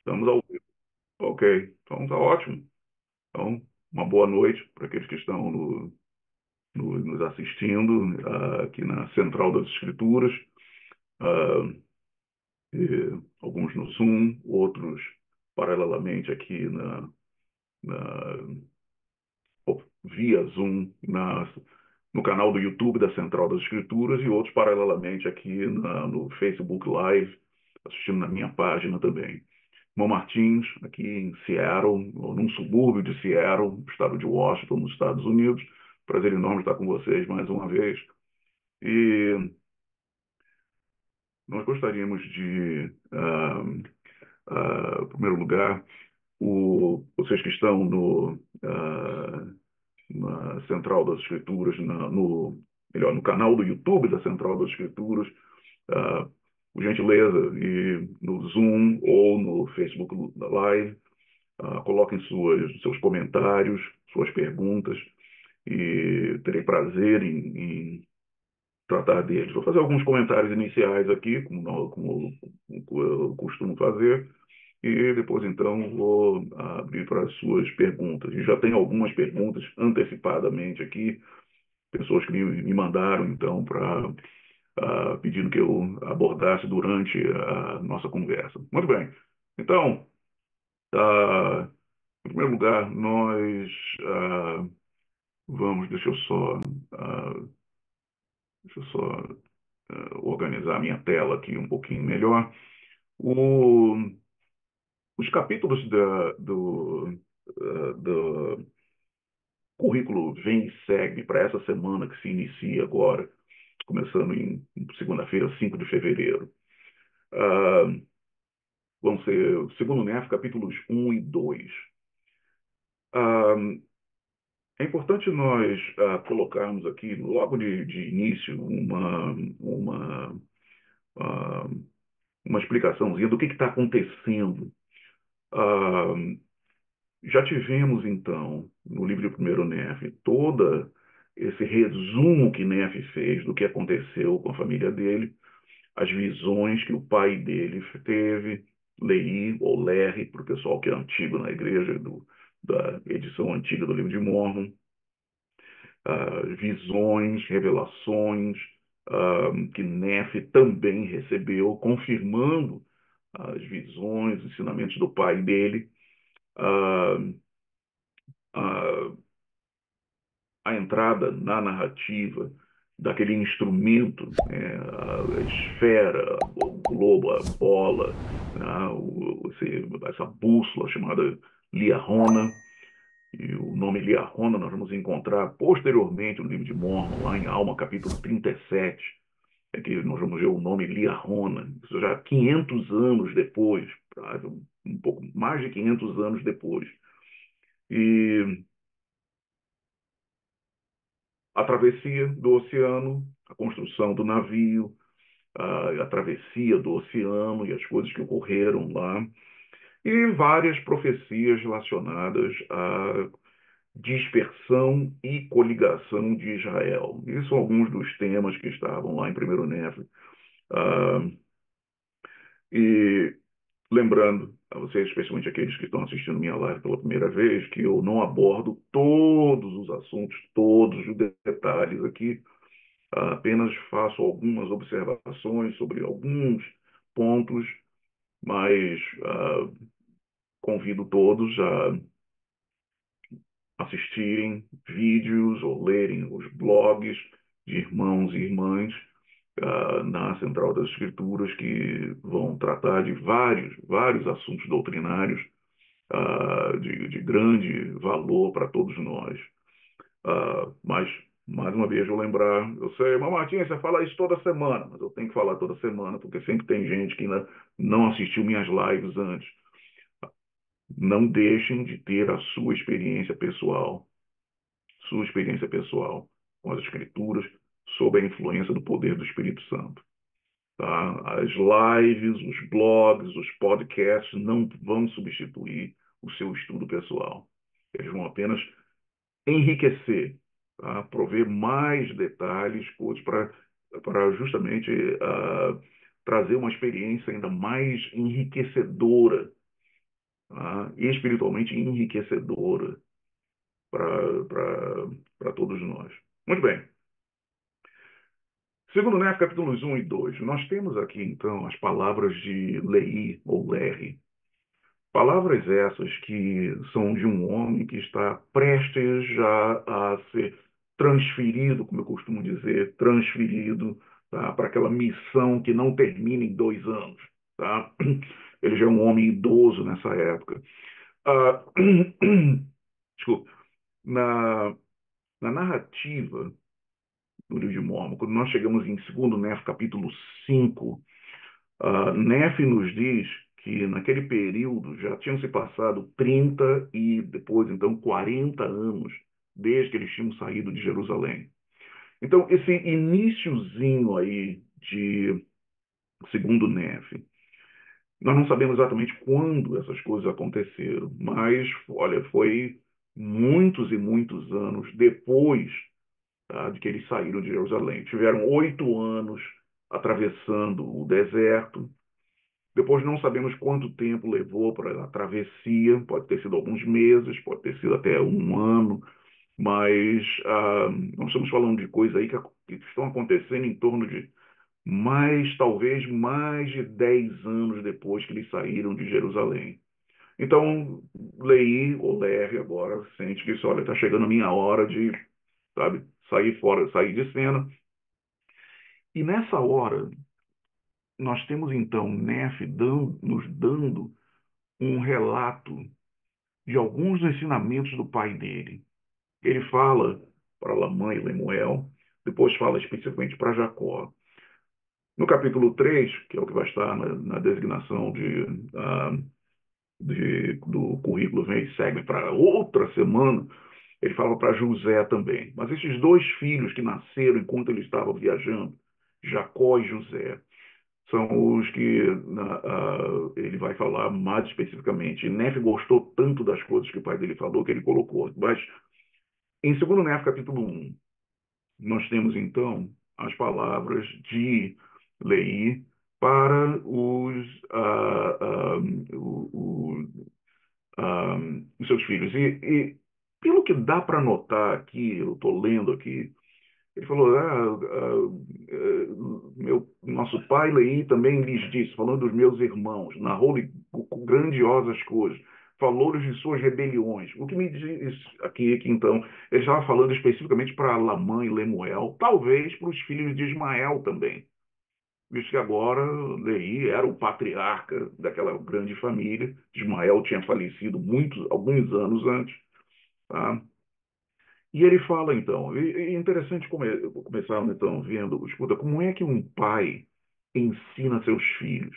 Estamos ao vivo. Ok, então tá ótimo. Então, uma boa noite para aqueles que estão no, no, nos assistindo uh, aqui na Central das Escrituras. Uh, e, alguns no Zoom, outros paralelamente aqui na, na via Zoom na, no canal do YouTube da Central das Escrituras e outros paralelamente aqui na, no Facebook Live, assistindo na minha página também. Irmão Martins, aqui em Seattle, ou num subúrbio de Seattle, estado de Washington, nos Estados Unidos. Prazer enorme estar com vocês mais uma vez. E nós gostaríamos de, uh, uh, em primeiro lugar, o, vocês que estão no, uh, na Central das Escrituras, na, no, melhor, no canal do YouTube da Central das Escrituras, por gentileza, e no Zoom ou no Facebook Live, uh, coloquem suas, seus comentários, suas perguntas, e terei prazer em, em, tratar deles. Vou fazer alguns comentários iniciais aqui, como, como, como eu costumo fazer, e depois então vou abrir para as suas perguntas. E já tem algumas perguntas antecipadamente aqui, pessoas que me, me mandaram então para uh, pedindo que eu abordasse durante a nossa conversa. Muito bem. Então, uh, em primeiro lugar, nós uh, vamos, deixa eu só, deixa eu só organizar a minha tela aqui um pouquinho melhor. O, os capítulos da, do, do currículo Vem e Segue para essa semana que se inicia agora, começando em segunda-feira, 5 de fevereiro. Uh, vão ser, segundo NEF, capítulos 1 e 2. Uh, é importante nós uh, colocarmos aqui, logo de, de início, uma, uma, uma explicaçãozinha do que está acontecendo. já tivemos, então, no livro de primeiro NEF, toda esse resumo que Neff fez do que aconteceu com a família dele, as visões que o pai dele teve, Leí ou Lerre, para o pessoal que é antigo na igreja, do, da edição antiga do livro de Mormon, uh, visões, revelações uh, que Neff também recebeu, confirmando as visões, os ensinamentos do pai dele. Uh, a entrada na narrativa daquele instrumento, né, a esfera, o globo, a bola, né, o, essa bússola chamada Liahona. E o nome Liahona nós vamos encontrar posteriormente no livro de Mormon, lá em Alma, capítulo 37. É que nós vamos ver o nome Liahona, isso já 500 anos depois, um pouco mais de 500 anos depois. E a travessia do oceano, a construção do navio, a, a travessia do oceano e as coisas que ocorreram lá, e várias profecias relacionadas à dispersão e coligação de Israel. Esses são alguns dos temas que estavam lá em 1 Nefre. Ah, e lembrando a vocês, especialmente aqueles que estão assistindo minha live pela primeira vez, que eu não abordo todos os assuntos, todos os detalhes aqui, apenas faço algumas observações sobre alguns pontos, mas uh, convido todos a assistirem vídeos ou lerem os blogs de irmãos e irmãs uh, na Central das Escrituras, que vão tratar de vários, vários assuntos doutrinários uh, de, de, grande valor para todos nós. Uh, mas, mais uma vez, eu lembrar, eu sei, Martinha, você fala isso toda semana, mas eu tenho que falar toda semana, porque sempre tem gente que ainda não assistiu minhas lives antes. Não deixem de ter a sua experiência pessoal, sua experiência pessoal com as escrituras, sob a influência do poder do Espírito Santo. Tá? As lives, os blogs, os podcasts não vão substituir o seu estudo pessoal. Eles vão apenas enriquecer, tá? prover mais detalhes para justamente uh, trazer uma experiência ainda mais enriquecedora tá? espiritualmente enriquecedora para todos nós. Muito bem. Segundo Nefe, capítulos 1 e 2, nós temos aqui então as palavras de Lei ou Lerre. Palavras essas que são de um homem que está prestes já a ser transferido, como eu costumo dizer, transferido tá, para aquela missão que não termina em dois anos. Tá? Ele já é um homem idoso nessa época. Ah, desculpa. Na, na narrativa do livro de Mormon, quando nós chegamos em 2 Nef, capítulo 5, uh, ah, Nef nos diz que naquele período já tinham se passado 30 e depois então 40 anos desde que eles tinham saído de Jerusalém. Então, esse iníciozinho aí de segundo Nef, nós não sabemos exatamente quando essas coisas aconteceram, mas, olha, foi muitos e muitos anos depois tá, de que eles saíram de Jerusalém. Tiveram oito anos atravessando o deserto. Depois não sabemos quanto tempo levou para a travessia, pode ter sido alguns meses, pode ter sido até um ano, mas ah, nós estamos falando de coisas aí que, que estão acontecendo em torno de mais, talvez mais de dez anos depois que eles saíram de Jerusalém. Então, Lei, ou Lerre agora, sente que isso, olha, está chegando a minha hora de, sabe, sair fora, sair de cena. E nessa hora, nós temos então Nefe dando, nos dando um relato de alguns ensinamentos do pai dele. Ele fala para Lamã e Lemuel, depois fala especificamente para Jacó. No capítulo 3, que é o que vai estar na, na designação de, uh, de, do currículo Vem e Segue para outra semana, ele fala para José também. Mas esses dois filhos que nasceram enquanto ele estava viajando, Jacó e José, são os que ele vai falar mais especificamente. Nefe gostou tanto das coisas que o pai dele falou que ele colocou. Mas em 2 Nefe, capítulo 1, nós temos então as palavras de Lei para os, uh, uh, os seus filhos. E, e pelo que dá para notar aqui, eu estou lendo aqui, ele falou, ah, ah, ah, meu, nosso pai Lei também lhes disse, falando dos meus irmãos, narrou-lhe grandiosas coisas, falou-lhes de suas rebeliões. O que me diz aqui é que, então, ele estava falando especificamente para Lamã e Lemuel, talvez para os filhos de Ismael também. Visto que agora Lei era o patriarca daquela grande família, Ismael tinha falecido muitos, alguns anos antes, Tá? E ele fala então, é interessante come, começar então vendo, escuta, como é que um pai ensina seus filhos?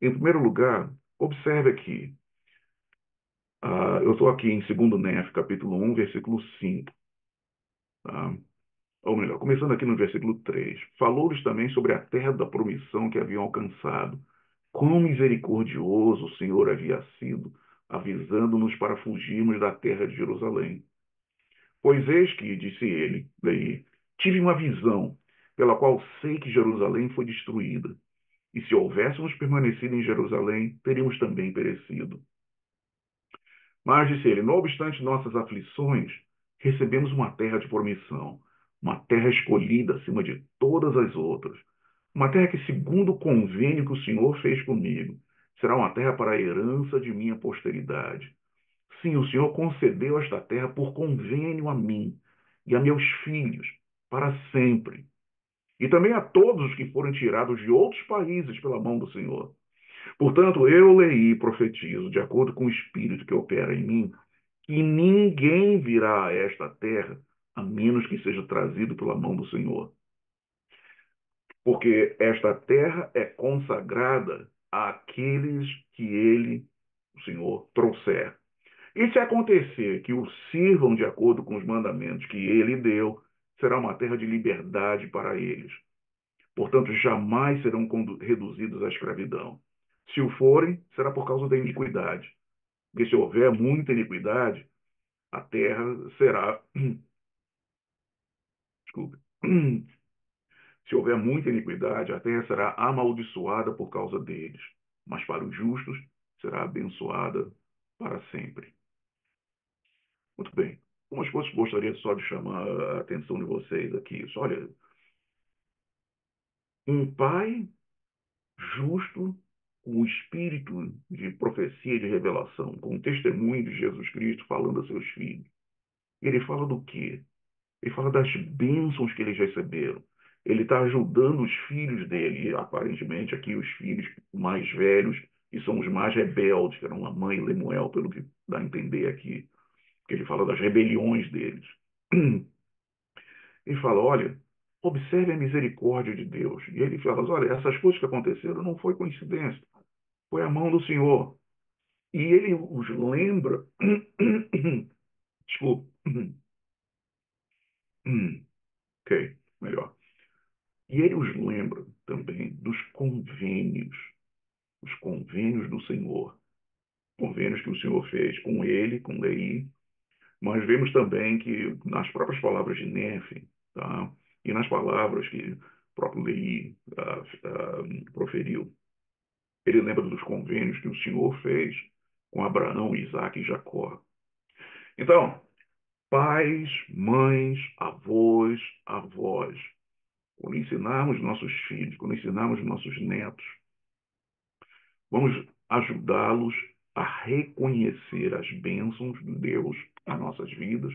Em primeiro lugar, observe aqui, uh, eu estou aqui em 2 Nef, capítulo 1, versículo 5. Tá? Ou melhor, começando aqui no versículo 3. Falou-lhes também sobre a terra da promissão que haviam alcançado. Quão misericordioso o Senhor havia sido avisando-nos para fugirmos da terra de Jerusalém. Pois eis que, disse ele, daí, tive uma visão, pela qual sei que Jerusalém foi destruída. E se houvéssemos permanecido em Jerusalém, teríamos também perecido. Mas, disse ele, não obstante nossas aflições, recebemos uma terra de promissão, uma terra escolhida acima de todas as outras, uma terra que, segundo o convênio que o Senhor fez comigo, será uma terra para a herança de minha posteridade. Sim, o Senhor concedeu esta terra por convênio a mim e a meus filhos, para sempre. E também a todos os que foram tirados de outros países pela mão do Senhor. Portanto, eu leí e profetizo, de acordo com o Espírito que opera em mim, que ninguém virá a esta terra a menos que seja trazido pela mão do Senhor. Porque esta terra é consagrada àqueles que ele, o Senhor, trouxer. E se acontecer que o sirvam de acordo com os mandamentos que ele deu, será uma terra de liberdade para eles. Portanto, jamais serão reduzidos à escravidão. Se o forem, será por causa da iniquidade. Porque se houver muita iniquidade, a terra será. Desculpe. Se houver muita iniquidade, a terra será amaldiçoada por causa deles. Mas para os justos será abençoada para sempre. Muito bem. Umas coisas que gostaria só de chamar a atenção de vocês aqui. Olha, um pai justo, com o espírito de profecia e de revelação, com o testemunho de Jesus Cristo falando a seus filhos. Ele fala do quê? Ele fala das bênçãos que eles receberam. Ele está ajudando os filhos dele, aparentemente aqui os filhos mais velhos, que são os mais rebeldes, que eram a mãe e Lemuel, pelo que dá a entender aqui. Que ele fala das rebeliões deles. Ele fala, olha, observe a misericórdia de Deus. E ele fala, olha, essas coisas que aconteceram não foi coincidência, foi a mão do Senhor. E ele os lembra, desculpa, ok, melhor. E ele os lembra também dos convênios, os convênios do Senhor, convênios que o Senhor fez com ele, com Lei, mas vemos também que nas próprias palavras de Nefe, tá? e nas palavras que o próprio Lei uh, uh, proferiu, ele lembra dos convênios que o Senhor fez com Abraão, Isaac e Jacó. Então, pais, mães, avós, avós, quando ensinarmos nossos filhos, quando ensinarmos nossos netos, vamos ajudá-los a reconhecer as bênçãos de Deus nas nossas vidas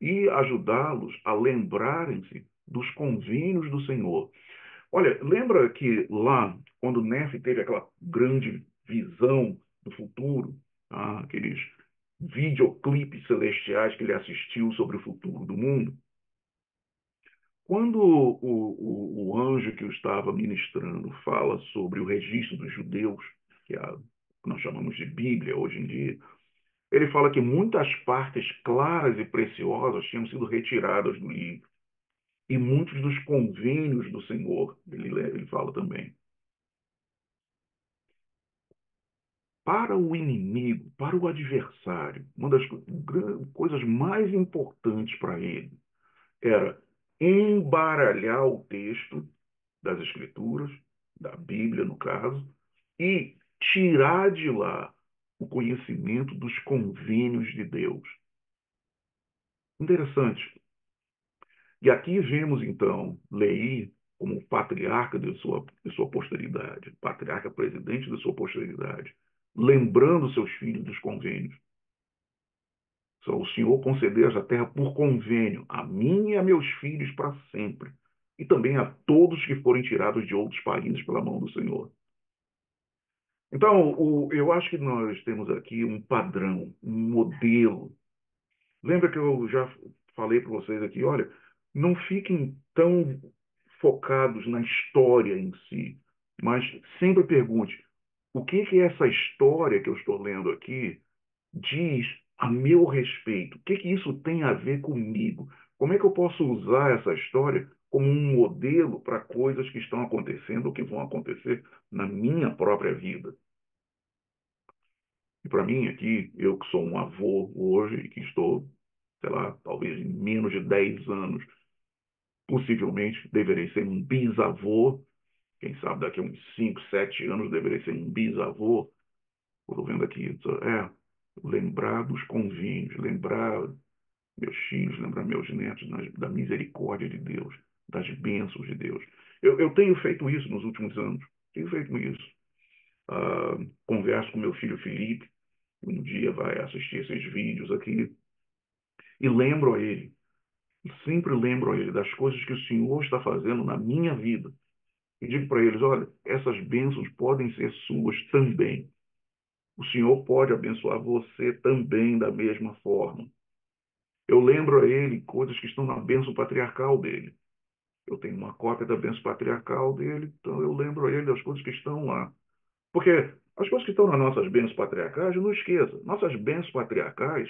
e ajudá-los a lembrarem-se dos convênios do Senhor. Olha, lembra que lá, quando Nefe teve aquela grande visão do futuro, ah, aqueles videoclipes celestiais que ele assistiu sobre o futuro do mundo? Quando o, o, o anjo que o estava ministrando fala sobre o registro dos judeus, que é a, nós chamamos de Bíblia hoje em dia, ele fala que muitas partes claras e preciosas tinham sido retiradas do livro. E muitos dos convênios do Senhor, ele, ele fala também. Para o inimigo, para o adversário, uma das coisas mais importantes para ele era embaralhar o texto das Escrituras, da Bíblia, no caso, e tirar de lá o conhecimento dos convênios de Deus. Interessante. E aqui vemos, então, Lei como patriarca de sua, de sua posteridade, patriarca presidente de sua posteridade, lembrando seus filhos dos convênios. O Senhor conceder essa terra por convênio, a mim e a meus filhos para sempre, e também a todos que forem tirados de outros países pela mão do Senhor. Então, o, eu acho que nós temos aqui um padrão, um modelo. Lembra que eu já falei para vocês aqui, olha, não fiquem tão focados na história em si, mas sempre pergunte, o que que essa história que eu estou lendo aqui diz a meu respeito? O que que isso tem a ver comigo? Como é que eu posso usar essa história como um modelo para coisas que estão acontecendo ou que vão acontecer na minha própria vida. E para mim aqui, eu que sou um avô hoje, que estou, sei lá, talvez em menos de 10 anos, possivelmente deverei ser um bisavô, quem sabe daqui a uns 5, 7 anos deverei ser um bisavô. Estou vendo aqui, é, lembrar dos convênios, lembrar meus filhos, lembrar meus netos da misericórdia de Deus das bênçãos de Deus. Eu, eu tenho feito isso nos últimos anos. Tenho feito isso. Uh, converso com meu filho Felipe, um dia vai assistir esses vídeos aqui, e lembro a ele, sempre lembro a ele das coisas que o Senhor está fazendo na minha vida. E digo para eles: olha, essas bênçãos podem ser suas também. O Senhor pode abençoar você também da mesma forma. Eu lembro a ele coisas que estão na bênção patriarcal dele. Eu tenho uma cópia da bênção patriarcal dele, então eu lembro a ele das coisas que estão lá. Porque as coisas que estão nas nossas bênçãos patriarcais, não esqueça, nossas bênçãos patriarcais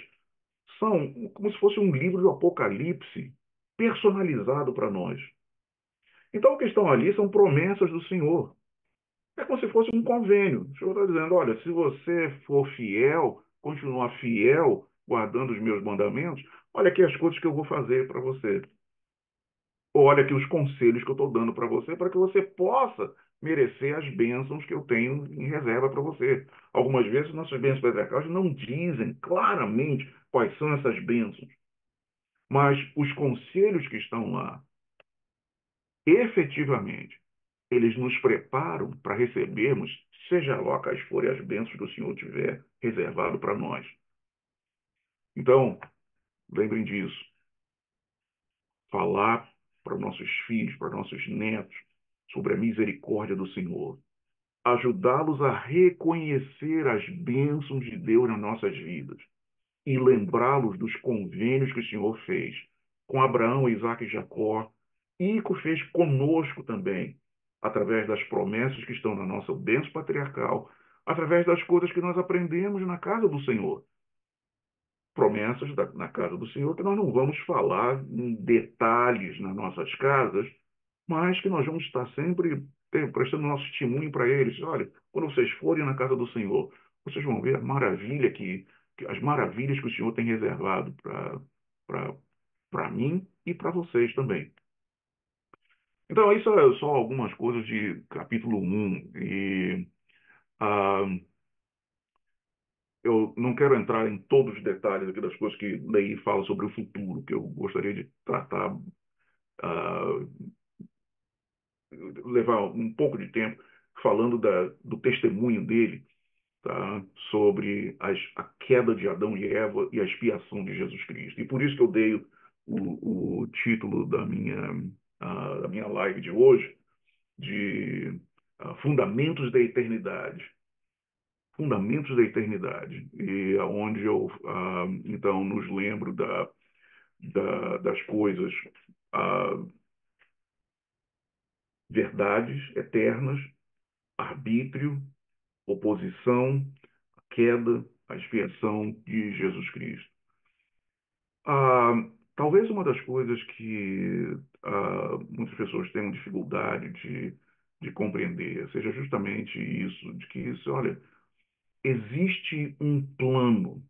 são como se fosse um livro do Apocalipse personalizado para nós. Então, o que estão ali são promessas do Senhor. É como se fosse um convênio. O Senhor está dizendo: olha, se você for fiel, continuar fiel, guardando os meus mandamentos, olha aqui as coisas que eu vou fazer para você olha aqui os conselhos que eu estou dando para você, para que você possa merecer as bênçãos que eu tenho em reserva para você. Algumas vezes nossas bênçãos patriarcais não dizem claramente quais são essas bênçãos, mas os conselhos que estão lá, efetivamente, eles nos preparam para recebermos, seja lá quais forem as bênçãos que o Senhor tiver reservado para nós. Então, lembrem disso. Falar para nossos filhos, para nossos netos, sobre a misericórdia do Senhor. Ajudá-los a reconhecer as bênçãos de Deus nas nossas vidas e lembrá-los dos convênios que o Senhor fez com Abraão, Isaac e Jacó e que fez conosco também, através das promessas que estão na nossa bênção patriarcal, através das coisas que nós aprendemos na casa do Senhor promessas da, na casa do Senhor, que nós não vamos falar em detalhes nas nossas casas, mas que nós vamos estar sempre prestando nosso testemunho para eles. Olha, quando vocês forem na casa do Senhor, vocês vão ver a maravilha que, que as maravilhas que o Senhor tem reservado para mim e para vocês também. Então, isso é só algumas coisas de capítulo 1. E, ah, eu não quero entrar em todos os detalhes aqui das coisas que Lei fala sobre o futuro, que eu gostaria de tratar, uh, levar um pouco de tempo falando da, do testemunho dele tá, sobre as, a queda de Adão e Eva e a expiação de Jesus Cristo. E por isso que eu dei o, o título da minha, uh, da minha live de hoje de uh, Fundamentos da Eternidade. Fundamentos da eternidade. E aonde eu ah, então nos lembro da, da, das coisas verdades eternas arbítrio oposição queda a expiação de Jesus Cristo. Ah, talvez uma das coisas que ah, muitas pessoas tenham dificuldade de, de compreender seja justamente isso de que isso olha existe um plano.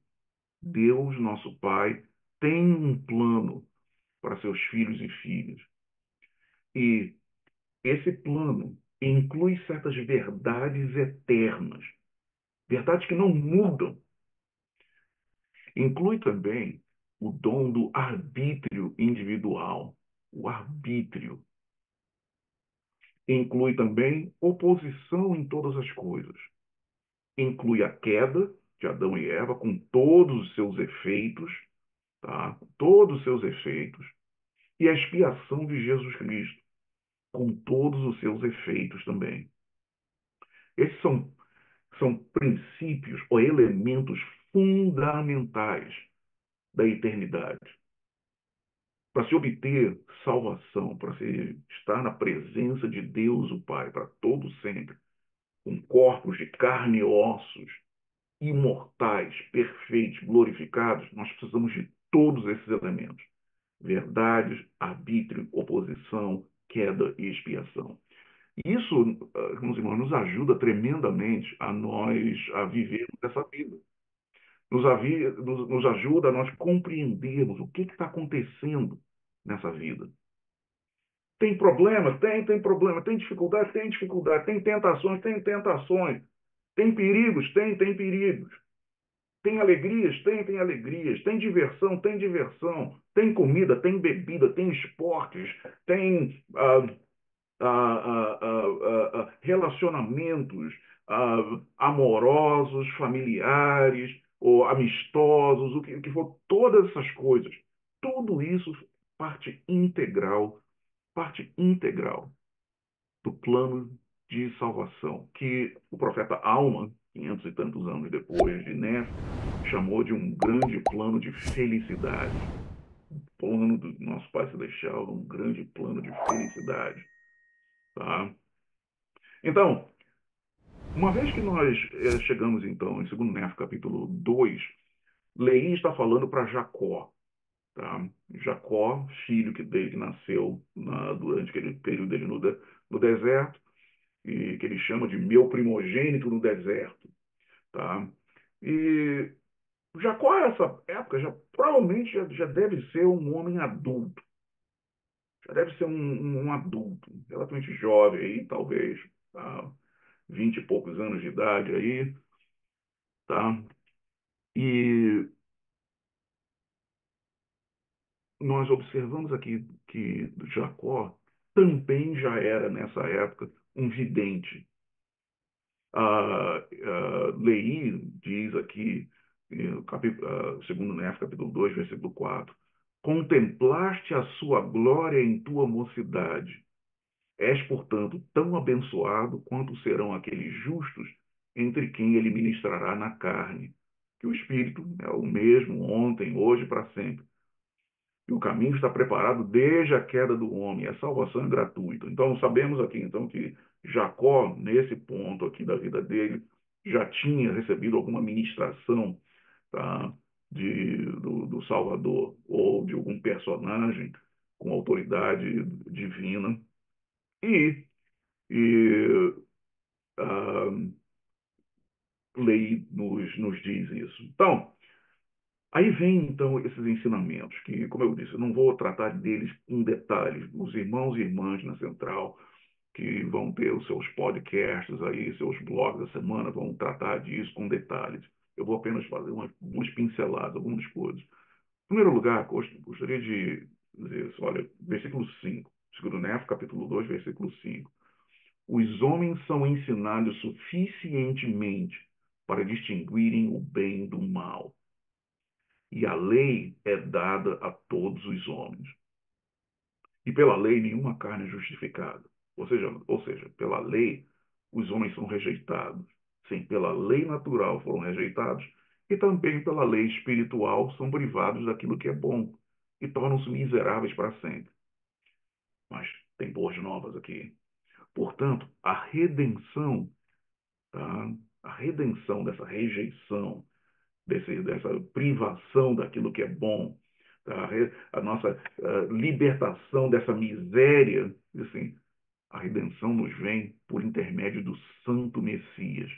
Deus, nosso Pai, tem um plano para seus filhos e filhas. E esse plano inclui certas verdades eternas, verdades que não mudam. Inclui também o dom do arbítrio individual, o arbítrio. Inclui também oposição em todas as coisas inclui a queda de Adão e Eva, com todos os seus efeitos, tá? todos os seus efeitos, e a expiação de Jesus Cristo, com todos os seus efeitos também. Esses são, são princípios ou elementos fundamentais da eternidade. Para se obter salvação, para se estar na presença de Deus, o Pai, para todo sempre, com corpos de carne e ossos, imortais, perfeitos, glorificados, nós precisamos de todos esses elementos: verdades, arbítrio, oposição, queda e expiação. Isso, ah, meus irmãos, nos ajuda tremendamente a nós a vivermos essa vida. Nos, nos ajuda a nós compreendermos o que está acontecendo nessa vida. Tem problemas? Tem, tem problema. Tem dificuldade? Tem dificuldade. Tem tentações? Tem tentações. Tem perigos? Tem, tem perigos. Tem alegrias? Tem, tem alegrias. Tem diversão? Tem diversão. Tem comida? Tem bebida? Tem esportes? Tem ah, ah, ah, relacionamentos amorosos, familiares ou amistosos, o que, que for, todas essas coisas. Tudo isso parte integral parte integral do plano de salvação, que o profeta Alma, 500 e tantos anos depois de Ness, chamou de um grande plano de felicidade. O plano do nosso Pai Celestial, um grande plano de felicidade. Tá? Então, uma vez que nós eh, chegamos então em 2 Nef capítulo 2, Leí está falando para Jacó, Tá? Jacó, filho que dele nasceu na, durante aquele período dele no, de, no, deserto, e que ele chama de meu primogênito no deserto. Tá? E Jacó, nessa época, já, provavelmente já, já deve ser um homem adulto. Já deve ser um, um, um adulto, relativamente jovem aí, talvez, tá? 20 e poucos anos de idade aí, tá? E nós observamos aqui que Jacó também já era, nessa época, um vidente. Uh, Lei diz aqui, uh, segundo Nef, capítulo 2, versículo 4, contemplaste a sua glória em tua mocidade. És, portanto, tão abençoado quanto serão aqueles justos entre quem ele ministrará na carne, que o Espírito é o mesmo ontem, hoje para sempre. E o caminho está preparado desde a queda do homem. A salvação é gratuita. Então, sabemos aqui então que Jacó, nesse ponto aqui da vida dele, já tinha recebido alguma ministração tá, de, do, do Salvador ou de algum personagem com autoridade divina. E, e a lei nos, nos diz isso. Então, Aí vem, então, esses ensinamentos, que, como eu disse, eu não vou tratar deles em detalhes. Os irmãos e irmãs na Central, que vão ter os seus podcasts aí, seus blogs da semana, vão tratar disso com detalhes. Eu vou apenas fazer umas, umas pinceladas, algumas coisas. Em primeiro lugar, gostaria de dizer olha, versículo 5, segundo Nef, capítulo 2, versículo 5. Os homens são ensinados suficientemente para distinguirem o bem do mal e a lei é dada a todos os homens. E pela lei nenhuma carne é justificada. Ou seja, ou seja, pela lei os homens são rejeitados. Sim, pela lei natural foram rejeitados e também pela lei espiritual são privados daquilo que é bom e tornam-se miseráveis para sempre. Mas tem boas novas aqui. Portanto, a redenção, tá? a redenção dessa rejeição, desse, dessa privação daquilo que é bom, tá? a nossa a libertação dessa miséria, assim, a redenção nos vem por intermédio do Santo Messias,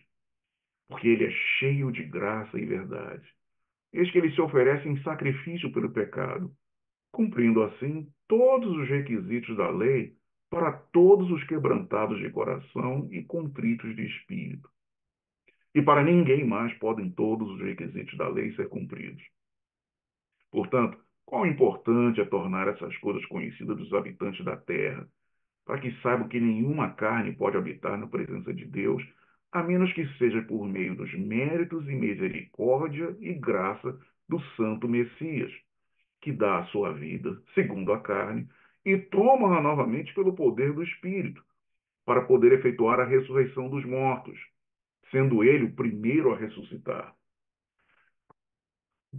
porque ele é cheio de graça e verdade. Eis que ele se oferece em sacrifício pelo pecado, cumprindo assim todos os requisitos da lei para todos os quebrantados de coração e contritos de espírito e para ninguém mais podem todos os requisitos da lei ser cumpridos. Portanto, quão importante é tornar essas coisas conhecidas dos habitantes da terra, para que saibam que nenhuma carne pode habitar na presença de Deus, a menos que seja por meio dos méritos e misericórdia e graça do Santo Messias, que dá a sua vida, segundo a carne, e toma-a novamente pelo poder do Espírito, para poder efetuar a ressurreição dos mortos sendo ele o primeiro a ressuscitar.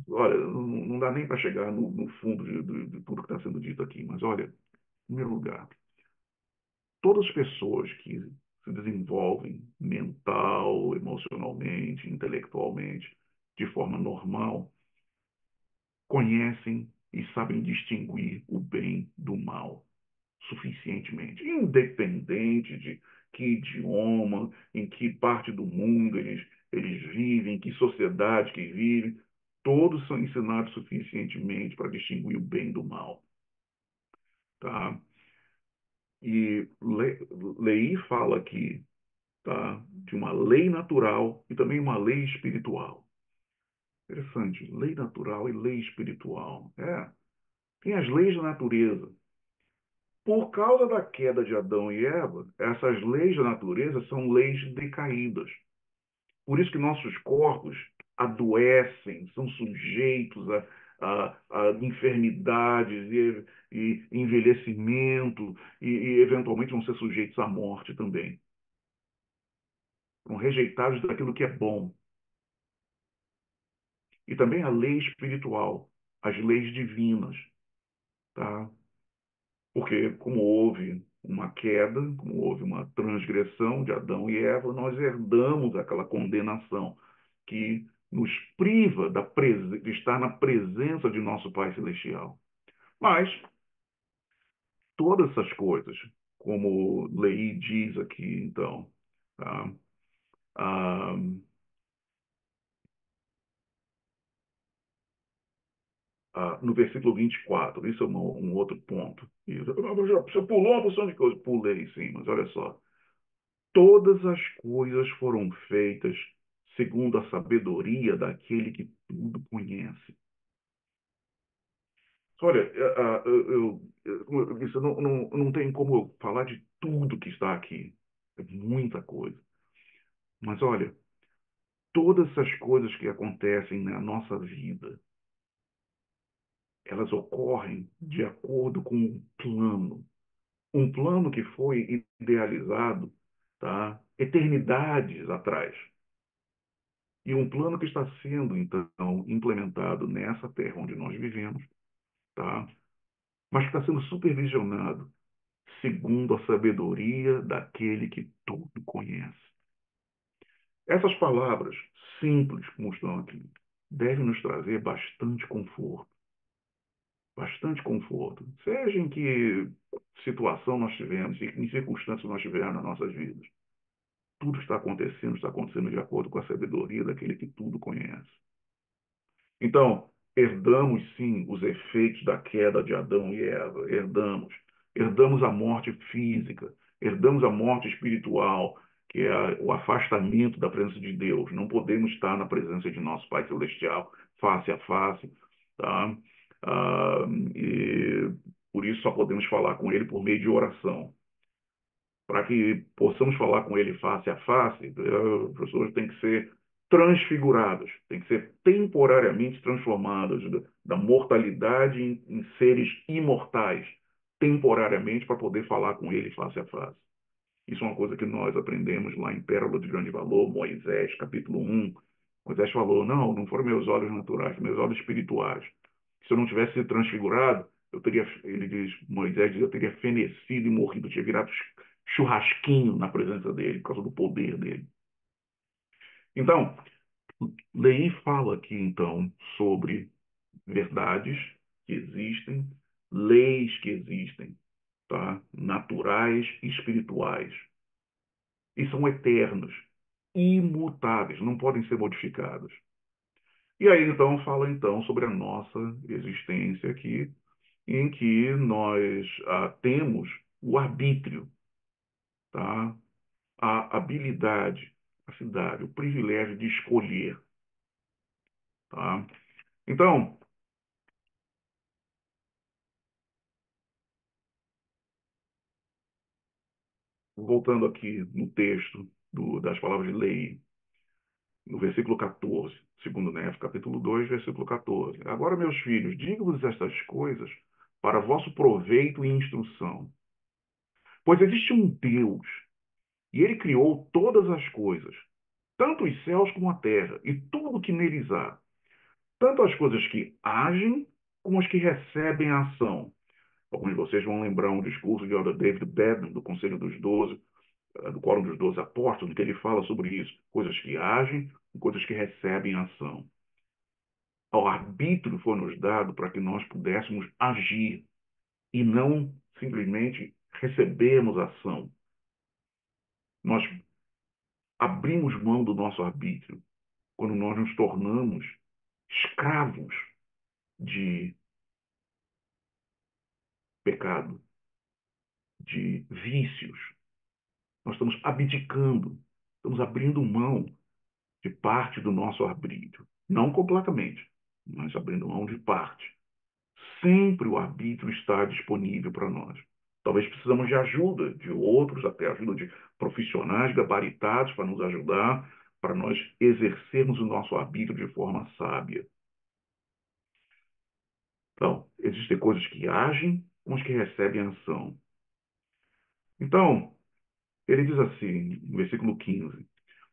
Olha, não, dá nem para chegar no, no fundo de, de, de, tudo que está sendo dito aqui, mas olha, em primeiro lugar, todas as pessoas que se desenvolvem mental, emocionalmente, intelectualmente, de forma normal, conhecem e sabem distinguir o bem do mal suficientemente, independente de que idioma, em que parte do mundo eles, eles vivem, em que sociedade que vivem, todos são ensinados suficientemente para distinguir o bem do mal. Tá? E Lei fala aqui tá? de uma lei natural e também uma lei espiritual. Interessante, lei natural e lei espiritual. É, tem as leis da natureza, por causa da queda de Adão e Eva, essas leis da natureza são leis decaídas. Por isso que nossos corpos adoecem, são sujeitos a, a, a enfermidades e, e envelhecimento e, e, eventualmente vão ser sujeitos à morte também. São rejeitados daquilo que é bom. E também a lei espiritual, as leis divinas. Tá? Porque, como houve uma queda, como houve uma transgressão de Adão e Eva, nós herdamos aquela condenação que nos priva de estar na presença de nosso Pai Celestial. Mas, todas essas coisas, como Lei diz aqui, então, tá? ah, no versículo 24. Isso é um, um outro ponto. Você pulou uma porção de coisas. Pulei, sim, mas olha só. todas as coisas foram feitas segundo a sabedoria daquele que tudo conhece. Olha, eu, eu, eu, eu não, não, não tem como eu falar de tudo que está aqui. É muita coisa. Mas olha, todas essas coisas que acontecem na nossa vida, elas ocorrem de acordo com um plano. Um plano que foi idealizado tá, eternidades atrás. E um plano que está sendo, então, implementado nessa terra onde nós vivemos, tá? mas que está sendo supervisionado segundo a sabedoria daquele que tudo conhece. Essas palavras simples, como estão aqui, devem nos trazer bastante conforto. Bastante conforto. Seja em que situação nós tivemos, em circunstâncias nós tivemos nas nossas vidas. Tudo está acontecendo, está acontecendo de acordo com a sabedoria daquele que tudo conhece. Então, herdamos sim os efeitos da queda de Adão e Eva, herdamos. Herdamos a morte física, herdamos a morte espiritual, que é o afastamento da presença de Deus. Não podemos estar na presença de nosso Pai Celestial face a face, tá? Ah, e por isso só podemos falar com Ele por meio de oração. Para que possamos falar com Ele face a face, as pessoas têm que ser transfiguradas, têm que ser temporariamente transformadas da mortalidade em, em seres imortais, temporariamente para poder falar com Ele face a face. Isso é uma coisa que nós aprendemos lá em Pérola de Grande Valor, Moisés, capítulo 1. Moisés falou: Não, não foram meus olhos naturais, meus olhos espirituais. Se eu não tivesse sido transfigurado, eu teria, ele diz, Moisés diz, eu teria fenecido e morrido, tinha virado churrasquinho na presença dele, por causa do poder dele. Então, Lei fala aqui, então, sobre verdades que existem, leis que existem, tá? naturais e espirituais. E são eternos, imutáveis, não podem ser modificados. E aí, então, fala então sobre a nossa existência aqui, em que nós ah, temos o arbítrio, tá? a habilidade, a capacidade, o privilégio de escolher. Tá? Então, voltando aqui no texto do, das palavras de lei, no versículo 14, segundo Nef, capítulo 2, versículo 14. Agora, meus filhos, digo-vos estas coisas para vosso proveito e instrução. Pois existe um Deus, e ele criou todas as coisas, tanto os céus como a terra, e tudo o que neles há, tanto as coisas que agem como as que recebem a ação. Alguns de vocês vão lembrar um discurso de David Bednar, do Conselho dos Doze, do Quórum dos Doze Apóstolos, que ele fala sobre isso, coisas que agem e coisas que recebem ação. O arbítrio foi nos dado para que nós pudéssemos agir e não simplesmente recebermos ação. Nós abrimos mão do nosso arbítrio quando nós nos tornamos escravos de pecado, de vícios. Nós estamos abdicando, estamos abrindo mão de parte do nosso arbítrio. Não completamente, mas abrindo mão de parte. Sempre o arbítrio está disponível para nós. Talvez precisamos de ajuda de outros, até ajuda de profissionais gabaritados para nos ajudar, para nós exercermos o nosso arbítrio de forma sábia. Então, existem coisas que agem, uns que recebem ação. Então, ele diz assim, no versículo 15: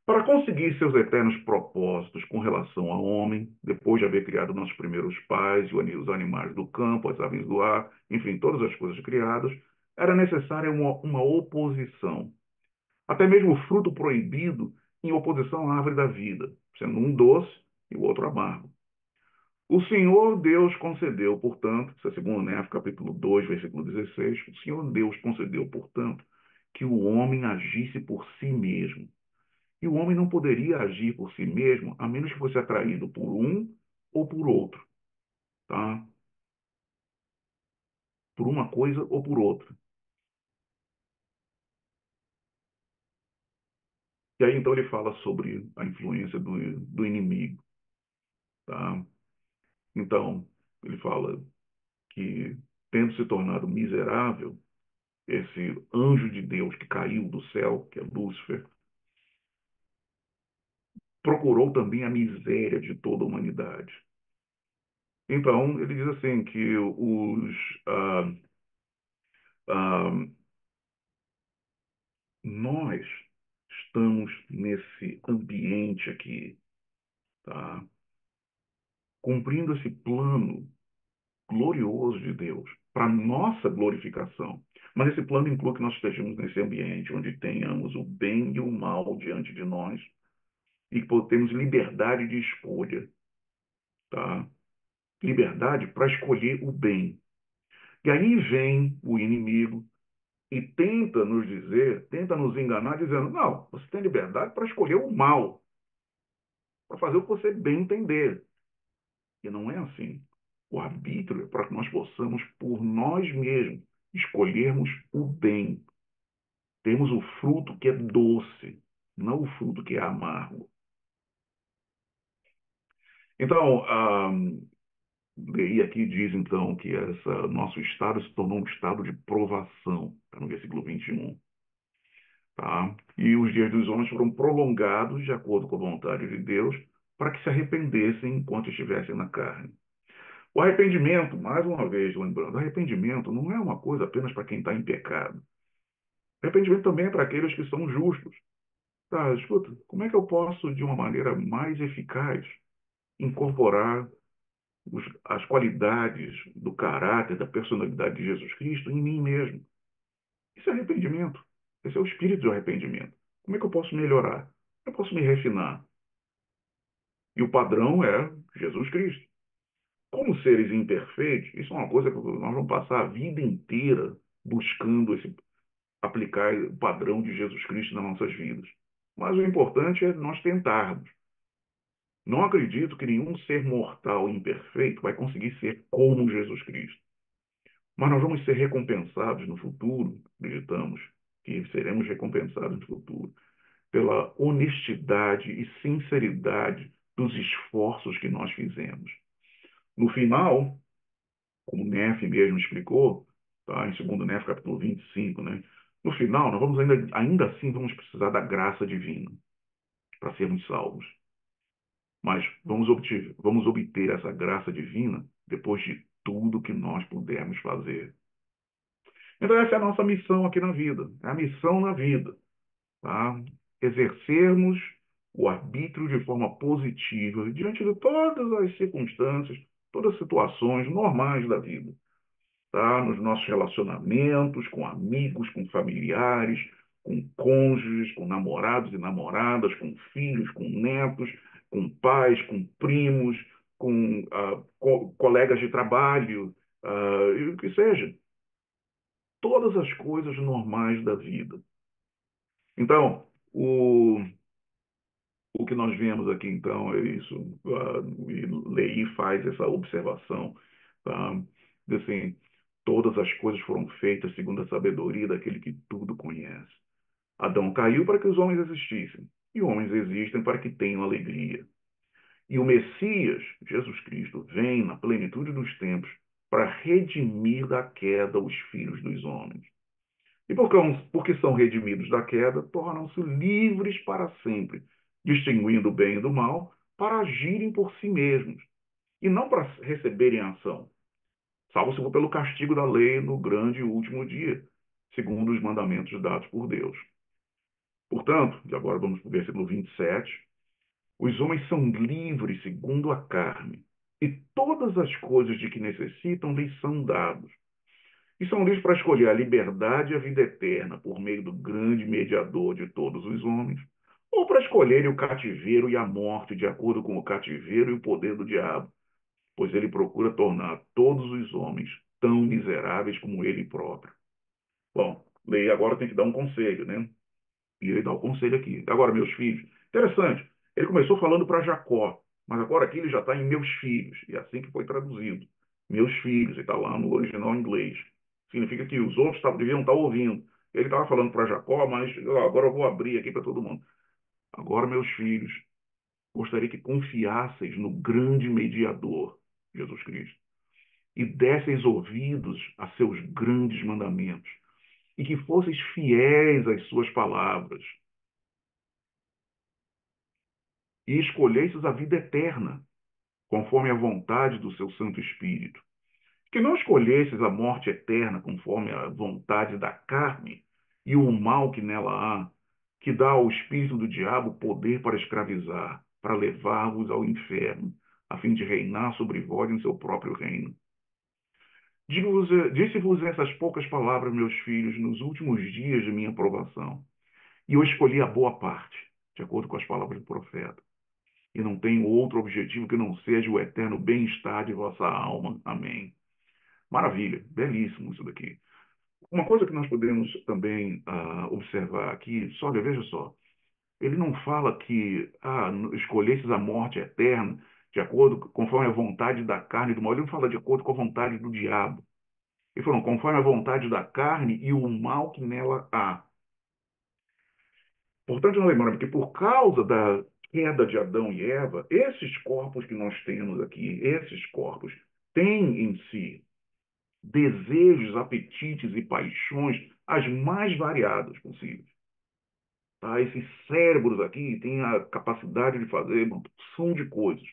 Para conseguir seus eternos propósitos com relação ao homem, depois de haver criado nossos primeiros pais, os animais do campo, as aves do ar, enfim, todas as coisas criadas, era necessária uma, uma oposição. Até mesmo o fruto proibido em oposição à árvore da vida, sendo um doce e o outro amargo. O Senhor Deus concedeu, portanto, isso é segundo capítulo 2, versículo 16, o Senhor Deus concedeu, portanto, que o homem agisse por si mesmo. E o homem não poderia agir por si mesmo a menos que fosse atraído por um ou por outro. Tá? Por uma coisa ou por outra. E aí então ele fala sobre a influência do, do inimigo. Tá? Então, ele fala que, tendo se tornado miserável, esse anjo de Deus que caiu do céu, que é Lúcifer, procurou também a miséria de toda a humanidade. Então, ele diz assim que os. Ah, ah, nós estamos nesse ambiente aqui, tá? cumprindo esse plano glorioso de Deus para nossa glorificação. Mas esse plano inclui que nós estejamos nesse ambiente onde tenhamos o bem e o mal diante de nós e que temos liberdade de escolha, tá? Liberdade para escolher o bem. E aí vem o inimigo e tenta nos dizer, tenta nos enganar, dizendo: não, você tem liberdade para escolher o mal, para fazer o que você bem entender. E não é assim. O arbítrio é para que nós possamos, por nós mesmos, escolhermos o bem. Temos o fruto que é doce, não o fruto que é amargo. Então, um, e aqui diz então que essa, nosso estado se tornou um estado de provação, tá no versículo 21. Tá? E os dias dos homens foram prolongados de acordo com a vontade de Deus para que se arrependessem enquanto estivessem na carne. O arrependimento, mais uma vez lembrando, arrependimento não é uma coisa apenas para quem está em pecado. Arrependimento também é para aqueles que são justos. Tá, escuta, como é que eu posso, de uma maneira mais eficaz, incorporar os, as qualidades do caráter, da personalidade de Jesus Cristo em mim mesmo? Isso é arrependimento. Esse é o espírito do arrependimento. Como é que eu posso melhorar? Eu posso me refinar. E o padrão é Jesus Cristo. Como seres imperfeitos, isso é uma coisa que nós vamos passar a vida inteira buscando esse, aplicar o padrão de Jesus Cristo nas nossas vidas. Mas o importante é nós tentarmos. Não acredito que nenhum ser mortal imperfeito vai conseguir ser como Jesus Cristo. Mas nós vamos ser recompensados no futuro, acreditamos que seremos recompensados no futuro, pela honestidade e sinceridade dos esforços que nós fizemos. No final, como Nefe mesmo explicou, tá, em 2 Nefe capítulo 25, né, no final, nós vamos ainda, ainda assim vamos precisar da graça divina para sermos salvos. Mas vamos obter, vamos obter essa graça divina depois de tudo que nós pudermos fazer. Então essa é a nossa missão aqui na vida, é a missão na vida. Tá? Exercermos o arbítrio de forma positiva diante de todas as circunstâncias, todas as situações normais da vida. Tá? Nos nossos relacionamentos com amigos, com familiares, com cônjuges, com namorados e namoradas, com filhos, com netos, com pais, com primos, com uh, co colegas de trabalho, e o que seja. Todas as coisas normais da vida. Então, o, o que nós vemos aqui, então, é isso. Uh, e Lei faz essa observação. Tá? Assim, todas as coisas foram feitas segundo a sabedoria daquele que tudo conhece. Adão caiu para que os homens existissem, e homens existem para que tenham alegria. E o Messias, Jesus Cristo, vem na plenitude dos tempos para redimir da queda os filhos dos homens. E porque são redimidos da queda, tornam-se livres para sempre distinguindo o bem e do mal, para agirem por si mesmos, e não para receberem ação, salvo se for pelo castigo da lei no grande e último dia, segundo os mandamentos dados por Deus. Portanto, e agora vamos para o versículo 27, os homens são livres segundo a carne, e todas as coisas de que necessitam lhes são dados. E são livres para escolher a liberdade e a vida eterna por meio do grande mediador de todos os homens, ou para escolherem o cativeiro e a morte de acordo com o cativeiro e o poder do diabo, pois ele procura tornar todos os homens tão miseráveis como ele próprio. Bom, Lei agora tem que dar um conselho, né? E ele dá o um conselho aqui. Agora, meus filhos. Interessante. Ele começou falando para Jacó, mas agora aqui ele já está em meus filhos. E assim que foi traduzido. Meus filhos. Ele está lá no original inglês. Significa que os outros deviam estar ouvindo. Ele estava falando para Jacó, mas agora eu vou abrir aqui para todo mundo. Agora, meus filhos, gostaria que confiasseis no grande mediador, Jesus Cristo, e desseis ouvidos a seus grandes mandamentos, e que fosseis fiéis às suas palavras, e escolhesseis a vida eterna, conforme a vontade do seu Santo Espírito. Que não escolhesseis a morte eterna, conforme a vontade da carne, e o mal que nela há, que dá ao espírito do diabo poder para escravizar, para levar-vos ao inferno, a fim de reinar sobre vós em seu próprio reino. Disse-vos essas poucas palavras, meus filhos, nos últimos dias de minha aprovação. E eu escolhi a boa parte, de acordo com as palavras do profeta. E não tenho outro objetivo que não seja o eterno bem-estar de vossa alma. Amém. Maravilha, belíssimo isso daqui. Uma coisa que nós podemos também uh, observar aqui, só veja só, ele não fala que ah, escolhesses a morte eterna de acordo conforme a vontade da carne do mal. Ele não fala de acordo com a vontade do diabo. Ele falou conforme a vontade da carne e o mal que nela há. Portanto, não lembrando que por causa da queda de Adão e Eva, esses corpos que nós temos aqui, esses corpos, têm em si desejos, apetites e paixões as mais variadas possíveis. Tá? Esses cérebros aqui têm a capacidade de fazer uma porção de coisas.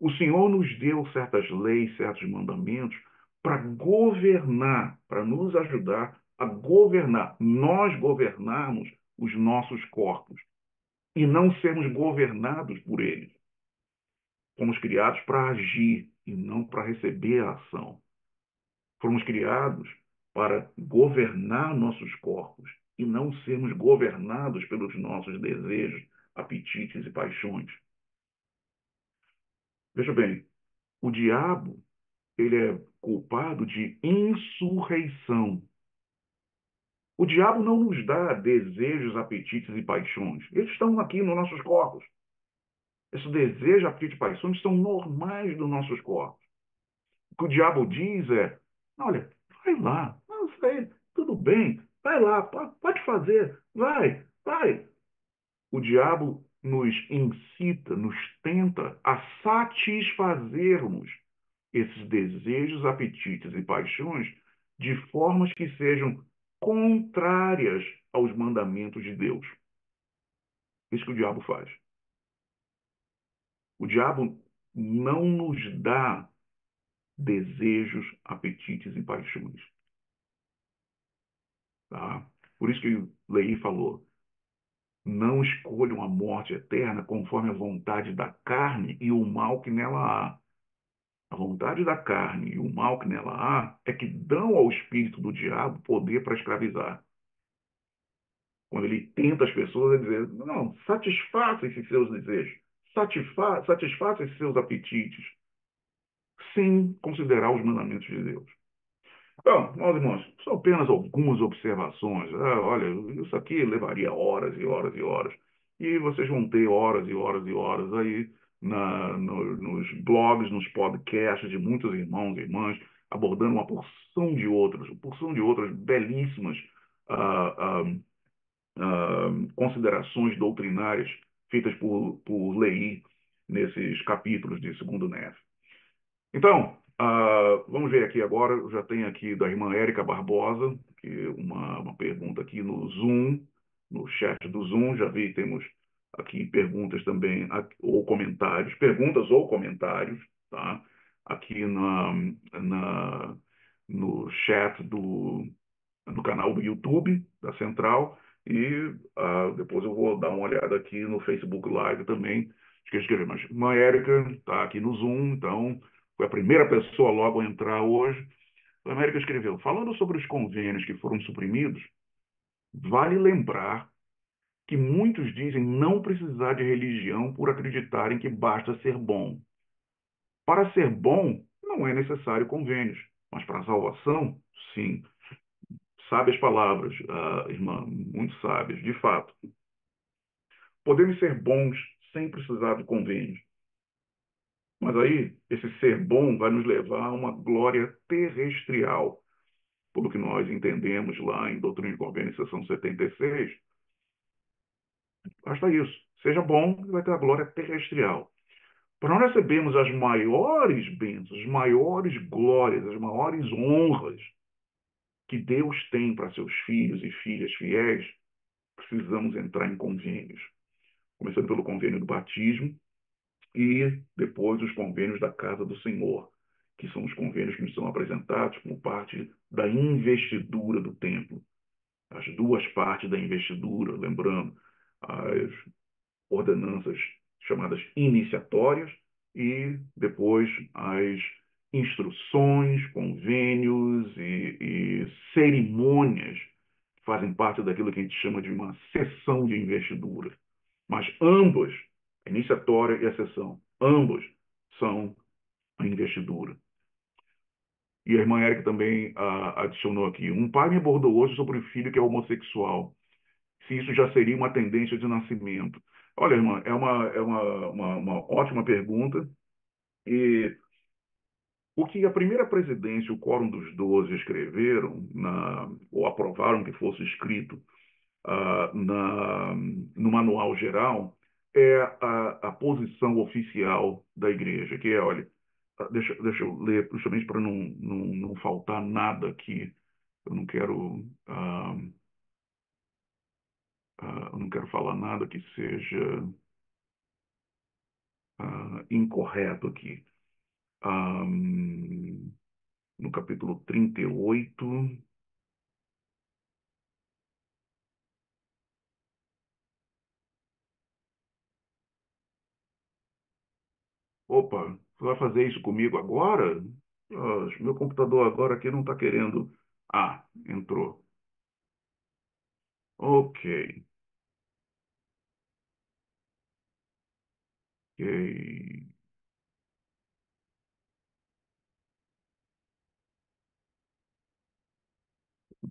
O Senhor nos deu certas leis, certos mandamentos para governar, para nos ajudar a governar, nós governarmos os nossos corpos e não sermos governados por eles. Fomos criados para agir e não para receber a ação. Fomos criados para governar nossos corpos e não sermos governados pelos nossos desejos, apetites e paixões. Veja bem, o diabo ele é culpado de insurreição. O diabo não nos dá desejos, apetites e paixões. Eles estão aqui nos nossos corpos. Esses desejos, apetites e paixões são normais dos nossos corpos. O que o diabo diz é: olha, vai lá, não sei, tudo bem, vai lá, pode fazer, vai, vai. O diabo nos incita, nos tenta a satisfazermos esses desejos, apetites e paixões de formas que sejam contrárias aos mandamentos de Deus. Isso que o diabo faz. O diabo não nos dá desejos, apetites e paixões. Tá? Por isso que Lei falou: não escolham a morte eterna conforme a vontade da carne e o mal que nela há. A vontade da carne e o mal que nela há é que dão ao espírito do diabo poder para escravizar. Quando ele tenta as pessoas a dizer, não, satisfaça esses seus desejos, satisfa satisfaça esses seus apetites, sem considerar os mandamentos de Deus. Então, meus irmãos, são apenas algumas observações. Ah, olha, isso aqui levaria horas e horas e horas. E vocês vão ter horas e horas e horas aí na, no, nos blogs, nos podcasts de muitos irmãos e irmãs, abordando uma porção de outras, uma porção de outras belíssimas uh, uh, uh, considerações doutrinárias feitas por, por Lei nesses capítulos de Segundo Nef. Então, Uh, vamos ver aqui agora, eu já tenho aqui da irmã Érica Barbosa, que uma, uma pergunta aqui no Zoom, no chat do Zoom, já vi, temos aqui perguntas também, ou comentários, perguntas ou comentários, tá? Aqui na, na, no chat do, do canal do YouTube, da Central, e uh, depois eu vou dar uma olhada aqui no Facebook Live também, esqueci de escrever, mas irmã Érica está aqui no Zoom, então foi a primeira pessoa logo a entrar hoje. O América escreveu: falando sobre os convênios que foram suprimidos, vale lembrar que muitos dizem não precisar de religião por acreditarem que basta ser bom. Para ser bom, não é necessário convênios, mas para a salvação, sim. Sabe as palavras, uh, irmã, muito sábias, de fato. Podemos ser bons sem precisar de convênios. Mas aí, esse ser bom vai nos levar a uma glória terrestrial. Pelo que nós entendemos lá em Doutrina de Convênio, seção 76, Basta isso. Seja bom, vai ter a glória terrestrial. Para nós recebermos as maiores bênçãos, as maiores glórias, as maiores honras que Deus tem para seus filhos e filhas fiéis, precisamos entrar em convênios. Começando pelo convênio do batismo e depois os convênios da casa do Senhor, que são os convênios que nos são apresentados como parte da investidura do templo. As duas partes da investidura, lembrando, as ordenanças chamadas iniciatórias e depois as instruções, convênios e, e cerimônias fazem parte daquilo que a gente chama de uma sessão de investidura. Mas ambas, iniciatória e a sessão, ambas são a investidura. E a irmã Érica também ah, adicionou aqui: um pai me abordou hoje sobre o filho que é homossexual. Se isso já seria uma tendência de nascimento. Olha, irmã, é uma, é uma, uma, uma ótima pergunta. E o que a primeira presidência, o Quórum dos Doze, escreveram, na, ou aprovaram que fosse escrito uh, na, no Manual Geral, é a, a, posição oficial da igreja, que é, olha, ah, deixa, deixa eu ler, justamente para não, não, não faltar nada aqui, eu não quero. Uh, uh, eu não quero falar nada que seja incorreto aqui um, no capítulo 38. Opa, você vai fazer isso comigo agora? Oh, meu computador agora aqui não está querendo. Ah, entrou. Ok. Ok.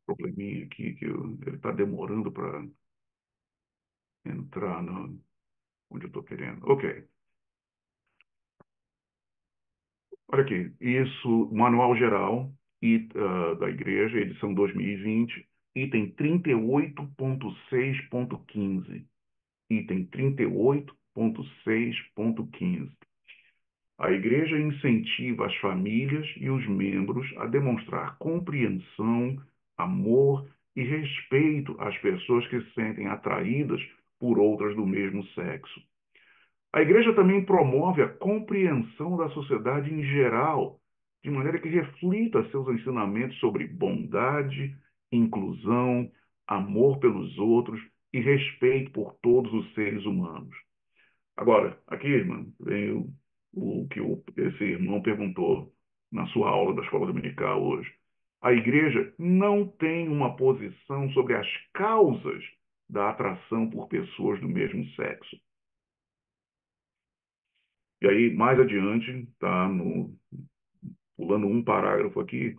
probleminha aqui que eu, ele está demorando para entrar no, onde eu estou querendo. Ok. Olha aqui, isso, Manual Geral e, uh, da Igreja, edição 2020, item 38.6.15. Item 38.6.15. A Igreja incentiva as famílias e os membros a demonstrar compreensão amor e respeito às pessoas que se sentem atraídas por outras do mesmo sexo. A igreja também promove a compreensão da sociedade em geral, de maneira que reflita seus ensinamentos sobre bondade, inclusão, amor pelos outros e respeito por todos os seres humanos. Agora, aqui, irmão, vem o, o que o, esse irmão perguntou na sua aula da escola dominical hoje. A igreja não tem uma posição sobre as causas da atração por pessoas do mesmo sexo. E aí, mais adiante, tá no pulando um parágrafo aqui,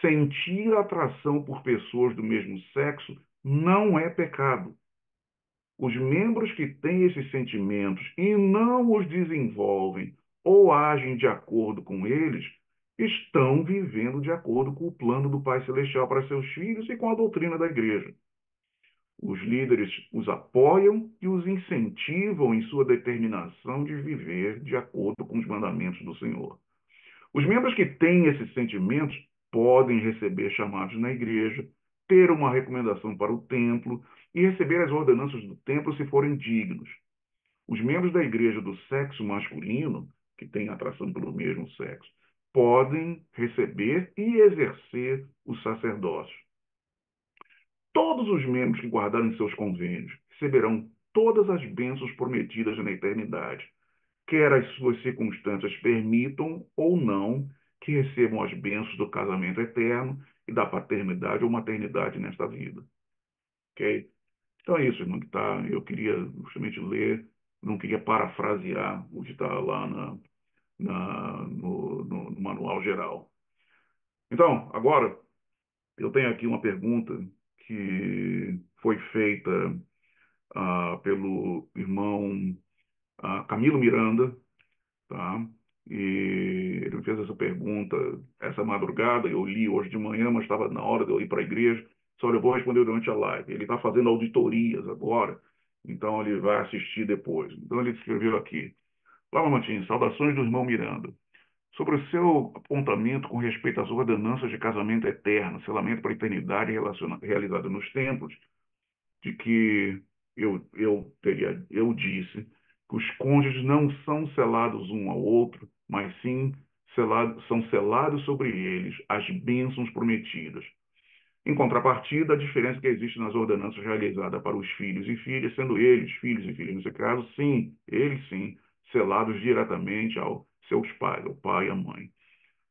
sentir atração por pessoas do mesmo sexo não é pecado. Os membros que têm esses sentimentos e não os desenvolvem ou agem de acordo com eles estão vivendo de acordo com o plano do Pai Celestial para seus filhos e com a doutrina da igreja. Os líderes os apoiam e os incentivam em sua determinação de viver de acordo com os mandamentos do Senhor. Os membros que têm esses sentimentos podem receber chamados na igreja, ter uma recomendação para o templo e receber as ordenanças do templo se forem dignos. Os membros da igreja do sexo masculino, que têm atração pelo mesmo sexo, podem receber e exercer o sacerdócio. Todos os membros que guardarem seus convênios receberão todas as bênçãos prometidas na eternidade, quer as suas circunstâncias permitam ou não que recebam as bênçãos do casamento eterno e da paternidade ou maternidade nesta vida. Ok? Então é isso, irmão, que tá. Eu queria justamente ler, não queria parafrasear o que está lá na, na, no, no, no manual geral. Então, agora, eu tenho aqui uma pergunta que foi feita uh, pelo irmão uh, Camilo Miranda, tá? E ele me fez essa pergunta essa madrugada, eu li hoje de manhã, mas estava na hora de eu ir para a igreja. Só eu vou responder durante a live. Ele está fazendo auditorias agora Então ele vai assistir depois. Então ele escreveu aqui. Flávio Martins, saudações do irmão Miranda. Sobre o seu apontamento com respeito às ordenanças de casamento eterno, selamento para a eternidade realizado nos templos, de que eu, eu, teria, eu disse que os cônjuges não são selados um ao outro, mas sim selado, são selados sobre eles as bênçãos prometidas. Em contrapartida, a diferença que existe nas ordenanças realizadas para os filhos e filhas, sendo eles filhos e filhas, nesse caso, sim, eles sim, selados diretamente aos seus pais, ao pai e à mãe.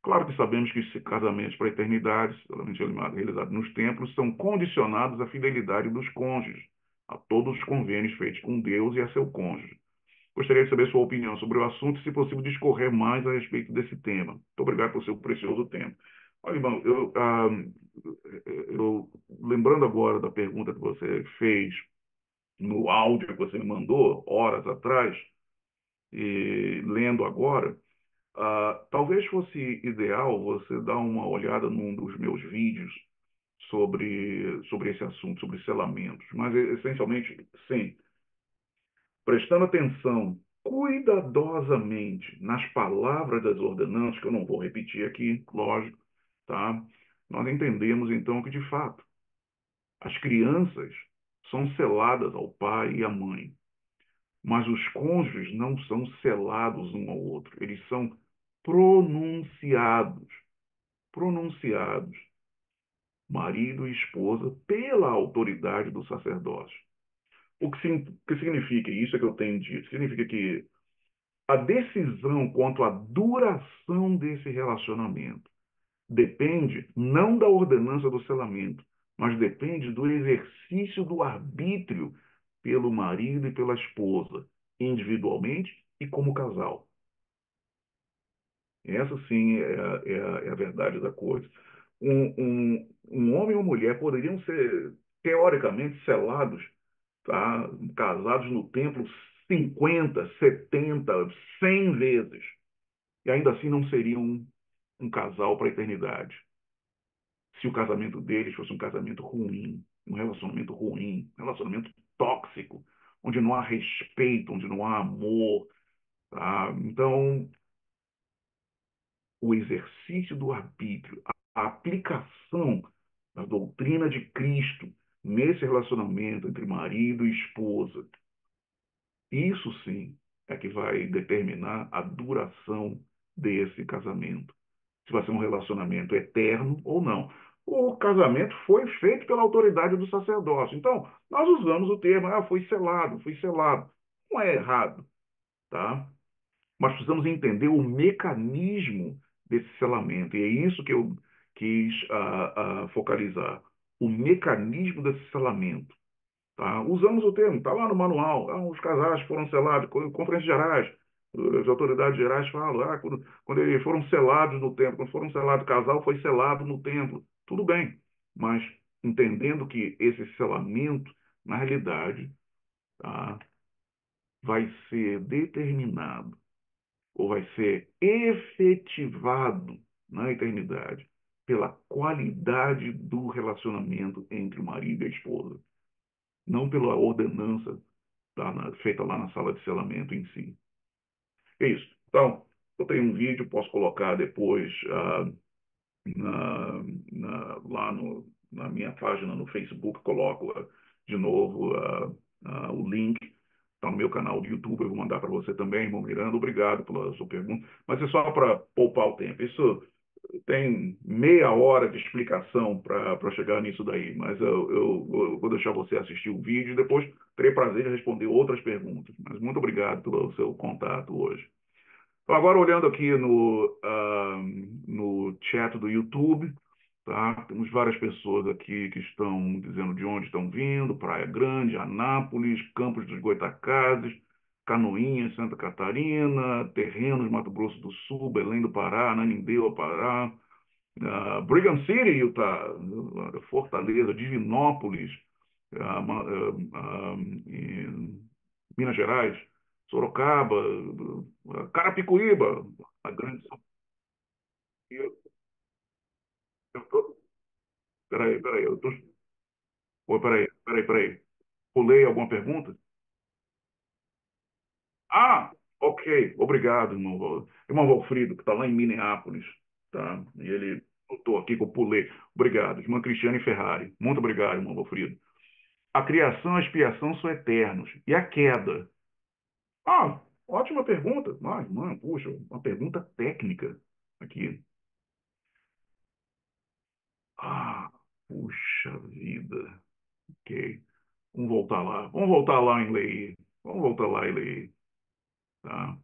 Claro que sabemos que casamentos para a eternidade, realizados nos templos, são condicionados à fidelidade dos cônjuges, a todos os convênios feitos com Deus e a seu cônjuge. Gostaria de saber sua opinião sobre o assunto e, se possível, discorrer mais a respeito desse tema. Muito obrigado pelo seu precioso tempo. Olha, irmão, eu, ah, eu, lembrando agora da pergunta que você fez no áudio que você me mandou horas atrás, e lendo agora, ah, talvez fosse ideal você dar uma olhada num dos meus vídeos sobre, sobre esse assunto, sobre selamentos. Mas, essencialmente, sim, prestando atenção cuidadosamente nas palavras das ordenanças, que eu não vou repetir aqui, lógico, tá? Nós entendemos então que, de fato, as crianças são seladas ao pai e à mãe, mas os cônjuges não são selados um ao outro, eles são pronunciados, pronunciados, marido e esposa, pela autoridade do sacerdócio. O que, que significa, isso é que eu tenho dito, significa que a decisão quanto à duração desse relacionamento depende não da ordenança do selamento, mas depende do exercício do arbítrio pelo marido e pela esposa, individualmente e como casal. Essa sim é a, é é a verdade da coisa. Um, um, um homem e uma mulher poderiam ser, teoricamente, selados tá? casados no templo 50, 70, 100 vezes. E ainda assim não seriam um, um casal para a eternidade. Se o casamento deles fosse um casamento ruim, um relacionamento ruim, um relacionamento tóxico, onde não há respeito, onde não há amor. Tá? Então, o exercício do arbítrio, a aplicação da doutrina de Cristo nesse relacionamento entre marido e esposa. Isso sim é que vai determinar a duração desse casamento. Se vai ser um relacionamento eterno ou não. O casamento foi feito pela autoridade do sacerdócio. Então, nós usamos o termo, ah, foi selado, foi selado. Não é errado, tá? Mas precisamos entender o mecanismo desse selamento. E é isso que eu quis uh, uh, focalizar o mecanismo desse selamento. Tá? Usamos o termo, está lá no manual. Ah, os casais foram selados, conferências gerais, as autoridades gerais falam, ah, quando, quando eles foram selados no templo, quando foram selados, o casal foi selado no templo. Tudo bem, mas entendendo que esse selamento, na realidade, tá, vai ser determinado ou vai ser efetivado na eternidade pela qualidade do relacionamento entre o marido e a esposa, não pela ordenança feita lá na sala de selamento em si. É isso. Então, eu tenho um vídeo, posso colocar depois uh, na, na, lá no, na minha página no Facebook, coloco uh, de novo uh, o link. Está no meu canal do YouTube, eu vou mandar para você também, irmão Miranda. Obrigado pela sua pergunta. Mas é só para poupar o tempo. Isso tem meia hora de explicação para chegar nisso daí, mas eu, eu, eu, vou deixar você assistir o vídeo e depois terei prazer de responder outras perguntas. Mas muito obrigado pelo seu contato hoje. Então, agora olhando aqui no, uh, no chat do YouTube, tá? temos várias pessoas aqui que estão dizendo de onde estão vindo, Praia Grande, Anápolis, Campos dos Goitacazes, Canoinhas, Santa Catarina, Terrenos, Mato Grosso do Sul, Belém do Pará, Ananindeua, Pará, uh, Brigham City, Utah, Fortaleza, Divinópolis, uh, uh, Minas Gerais, Sorocaba, Carapicuíba, a grande eu, Peraí, peraí, eu tô... Oi, peraí, peraí, peraí. Pulei alguma pergunta? Ah, ok. Obrigado, irmão. Irmão Valfrido, que está lá em Minneapolis, tá? E ele estou aqui que eu pulei. Obrigado. Irmã Cristiane Ferrari. Muito obrigado, irmão Valfrido. A criação e a expiação são eternos. E a queda? Ah, ótima pergunta. Ah, irmã, puxa, uma pergunta técnica aqui. Ah, puxa vida. Ok. Vamos voltar lá. Vamos voltar lá em lei. Vamos voltar lá em lei. Tá?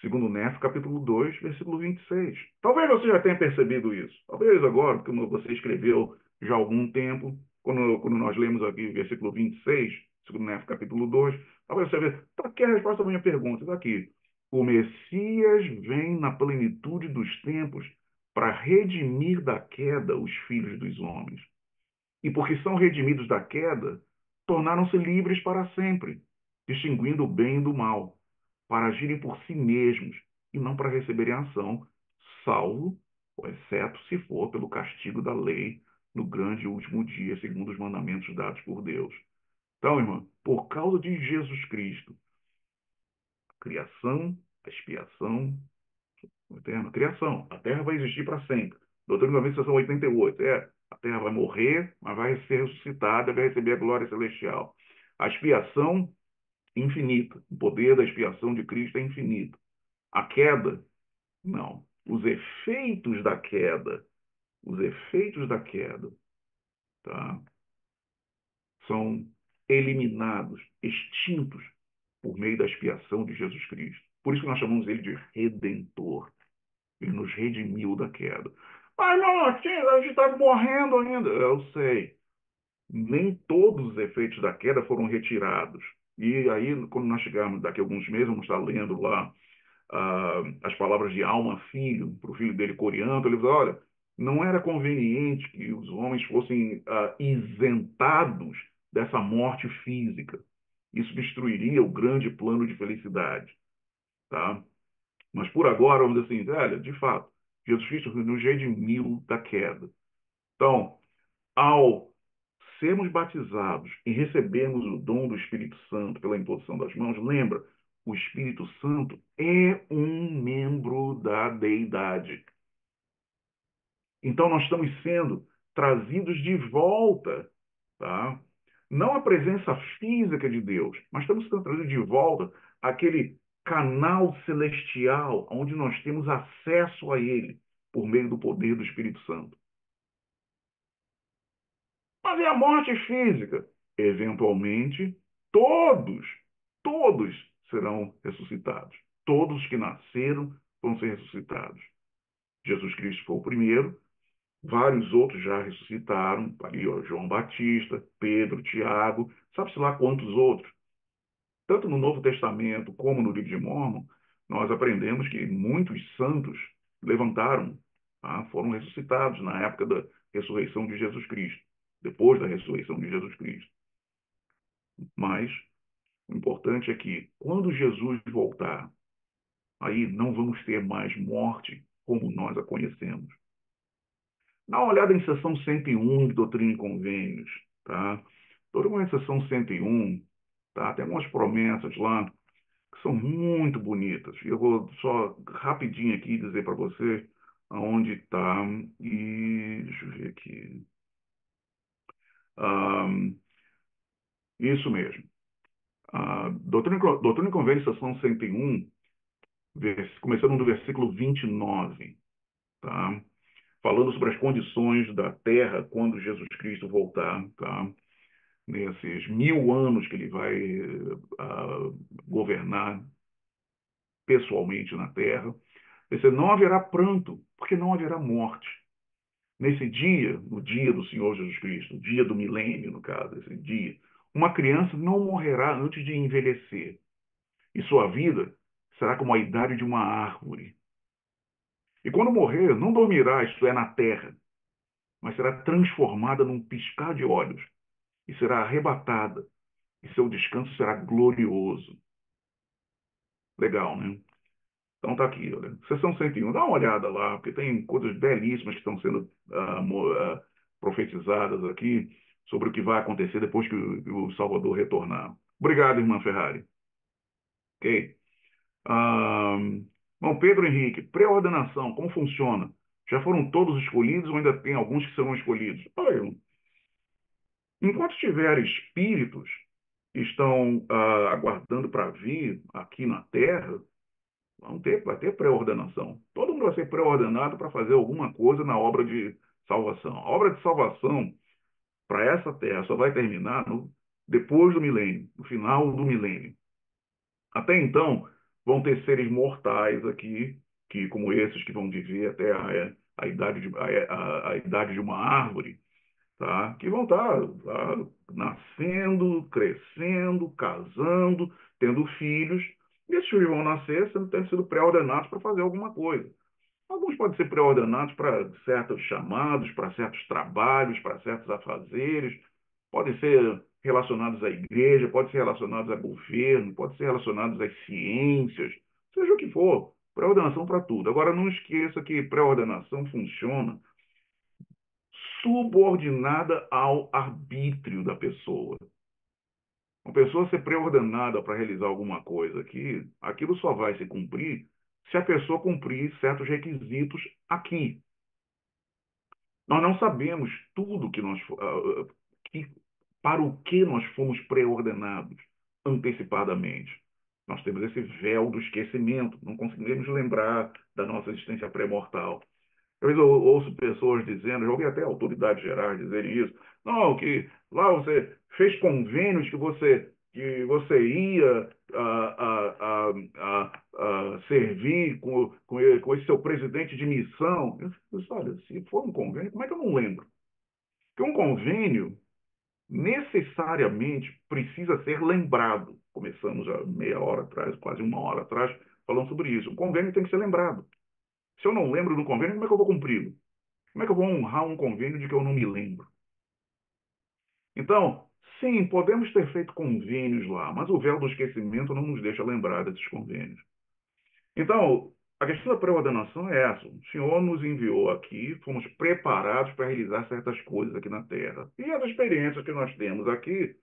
Segundo Nef, capítulo 2, versículo 26. Talvez você já tenha percebido isso. Talvez agora, como você escreveu já há algum tempo, quando, quando nós lemos aqui versículo 26, segundo Nef, capítulo 2, talvez você veja, está aqui a resposta à minha pergunta, está aqui. O Messias vem na plenitude dos tempos para redimir da queda os filhos dos homens. E porque são redimidos da queda, tornaram-se livres para sempre, distinguindo o bem do mal, para agirem por si mesmos e não para receberem ação, salvo, ou exceto se for pelo castigo da lei no grande último dia, segundo os mandamentos dados por Deus. Então, irmã, por causa de Jesus Cristo, criação, a expiação, eterna criação. A Terra vai existir para sempre. Doutrina Convênio, seção 88. É, a Terra vai morrer, mas vai ser ressuscitada, vai receber a glória celestial. A expiação, infinita. O poder da expiação de Cristo é infinito. A queda, não. Os efeitos da queda, os efeitos da queda, tá? São eliminados, extintos por meio da expiação de Jesus Cristo. Por isso que nós chamamos ele de redentor. Ele nos redimiu da queda. Mas, não, a gente está morrendo ainda. Eu sei. Nem todos os efeitos da queda foram retirados. E aí, quando nós chegarmos daqui a alguns meses, vamos estar lendo lá uh, as palavras de Alma Filho, para o filho dele, Corianto. Ele diz: olha, não era conveniente que os homens fossem uh, isentados dessa morte física. Isso destruiria o grande plano de felicidade. Tá? Mas por agora, vamos dizer assim, velho, de fato, Jesus Cristo nos redimiu da queda. Então, ao sermos batizados e recebermos o dom do Espírito Santo pela imposição das mãos, lembra, o Espírito Santo é um membro da deidade. Então, nós estamos sendo trazidos de volta, tá? Não a presença física de Deus, mas estamos sendo trazidos de volta àquele canal celestial onde nós temos acesso a Ele por meio do poder do Espírito Santo. Mas e a morte física? Eventualmente, todos, todos serão ressuscitados. Todos que nasceram vão ser ressuscitados. Jesus Cristo foi o primeiro, vários outros já ressuscitaram, ali ó, João Batista, Pedro, Tiago, sabe-se lá quantos outros tanto no Novo Testamento como no livro de Mormon, nós aprendemos que muitos santos levantaram, tá? foram ressuscitados na época da ressurreição de Jesus Cristo, depois da ressurreição de Jesus Cristo. Mas o importante é que quando Jesus voltar, aí não vamos ter mais morte como nós a conhecemos. Dá uma olhada em seção 101 de Doutrina e Convênios, tá? Toda uma seção 101 Tá? Tem algumas promessas lá que são muito bonitas. Eu vou só rapidinho aqui dizer para você aonde está. E deixa eu ver aqui. Um, isso mesmo. Doutrina, Doutrina e Convênio, seção 101, vers, começando do versículo 29, tá? Falando sobre as condições da terra quando Jesus Cristo voltar. Tá? nesses mil anos que ele vai uh, governar pessoalmente na terra, dizer, não haverá pranto, porque não haverá morte. Nesse dia, no dia do Senhor Jesus Cristo, dia do milênio, no caso, esse dia, uma criança não morrerá antes de envelhecer, e sua vida será como a idade de uma árvore. E quando morrer, não dormirá, isto é, na terra, mas será transformada num piscar de olhos e será arrebatada, e seu descanso será glorioso. Legal, né? Então tá aqui, olha. Sessão 101, dá uma olhada lá, porque tem coisas belíssimas que estão sendo uh, uh, profetizadas aqui sobre o que vai acontecer depois que o, Salvador retornar. Obrigado, irmã Ferrari. Ok? Um, bom, Pedro Henrique, pré-ordenação, como funciona? Já foram todos escolhidos ou ainda tem alguns que serão escolhidos? Olha, enquanto tiver espíritos que estão uh, aguardando para vir aqui na Terra, vão ter, vai ter pré-ordenação. Todo mundo vai ser pré-ordenado para fazer alguma coisa na obra de salvação. A obra de salvação para essa Terra só vai terminar no, depois do milênio, no final do milênio. Até então, vão ter seres mortais aqui, que como esses que vão viver até a, a idade, de, a, a, idade de uma árvore, tá? que vão estar tá, nascendo, crescendo, casando, tendo filhos. E esses filhos vão nascer sendo, tendo sido pré-ordenados para fazer alguma coisa. Alguns podem ser pré-ordenados para certos chamados, para certos trabalhos, para certos afazeres, podem ser relacionados à igreja, podem ser relacionados a governo, podem ser relacionados às ciências, seja o que for. Pré-ordenação para tudo. Agora, não esqueça que pré-ordenação funciona subordinada ao arbítrio da pessoa. Uma pessoa ser pré-ordenada para realizar alguma coisa aqui, aquilo só vai se cumprir se a pessoa cumprir certos requisitos aqui. Nós não sabemos tudo que nós uh, que, para o que nós fomos pré-ordenados antecipadamente. Nós temos esse véu do esquecimento, não conseguimos lembrar da nossa existência pré-mortal. Às vezes eu ouço pessoas dizendo, já ouvi até autoridades gerais dizerem isso, não, que lá você fez convênios que você, que você ia a, a, a servir com, com, com, esse seu presidente de missão. Eu disse, olha, se for um convênio, como é que eu não lembro? Porque um convênio necessariamente precisa ser lembrado. Começamos há meia hora atrás, quase uma hora atrás, falando sobre isso. O convênio tem que ser lembrado. Se eu não lembro do convênio, como é que eu vou cumpri-lo? Como é que eu vou honrar um convênio de que eu não me lembro? Então, sim, podemos ter feito convênios lá, mas o véu do esquecimento não nos deixa lembrar desses convênios. Então, a questão da pré-ordenação é essa. O Senhor nos enviou aqui, fomos preparados para realizar certas coisas aqui na Terra. E as experiências que nós temos aqui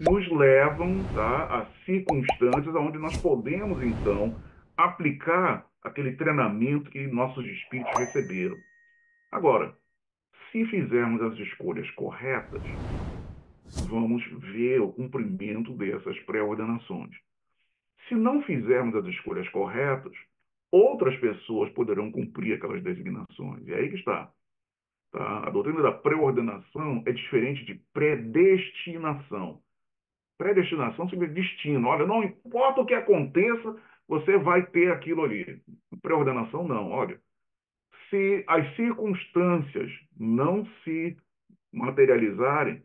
nos levam tá, a circunstâncias onde nós podemos, então, aplicar aquele treinamento que nossos espíritos receberam. Agora, se fizermos as escolhas corretas, vamos ver o cumprimento dessas pré-ordenações. Se não fizermos as escolhas corretas, outras pessoas poderão cumprir aquelas designações. E aí que está. Tá? A doutrina da pré-ordenação é diferente de predestinação. Predestinação significa destino. Olha, não importa o que aconteça, você vai ter aquilo ali. Pré-ordenação, não. Olha, se as circunstâncias não se materializarem,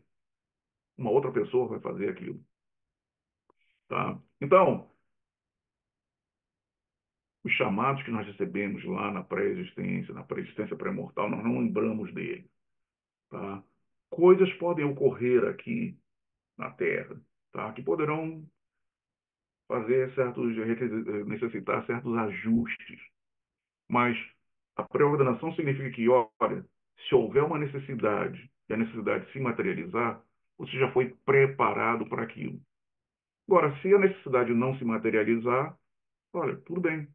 uma outra pessoa vai fazer aquilo. Tá? Então, os chamados que nós recebemos lá na pré-existência, na pré-existência pré-mortal, nós não lembramos dele. Tá? Coisas podem ocorrer aqui na Terra, tá? que poderão fazer certos, necessitar certos ajustes. Mas a pré-ordenação significa que, olha, se houver uma necessidade e a necessidade se materializar, você já foi preparado para aquilo. Agora, se a necessidade não se materializar, olha, tudo bem.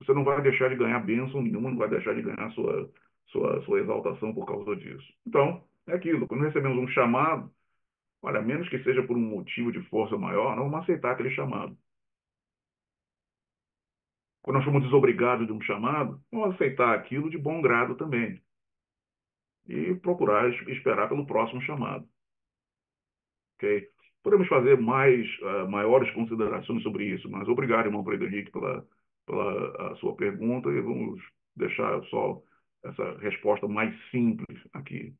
Você não vai deixar de ganhar bênção nenhuma, não vai deixar de ganhar sua, sua, sua exaltação por causa disso. Então, é aquilo. Quando recebemos um chamado, olha, menos que seja por um motivo de força maior, não vamos aceitar aquele chamado. Quando nós somos desobrigados de um chamado, vamos aceitar aquilo de bom grado também. E procurar esperar pelo próximo chamado. Ok? Podemos fazer mais, uh, maiores considerações sobre isso, mas obrigado, irmão Henrique, pela, pela sua pergunta e vamos deixar só essa resposta mais simples aqui.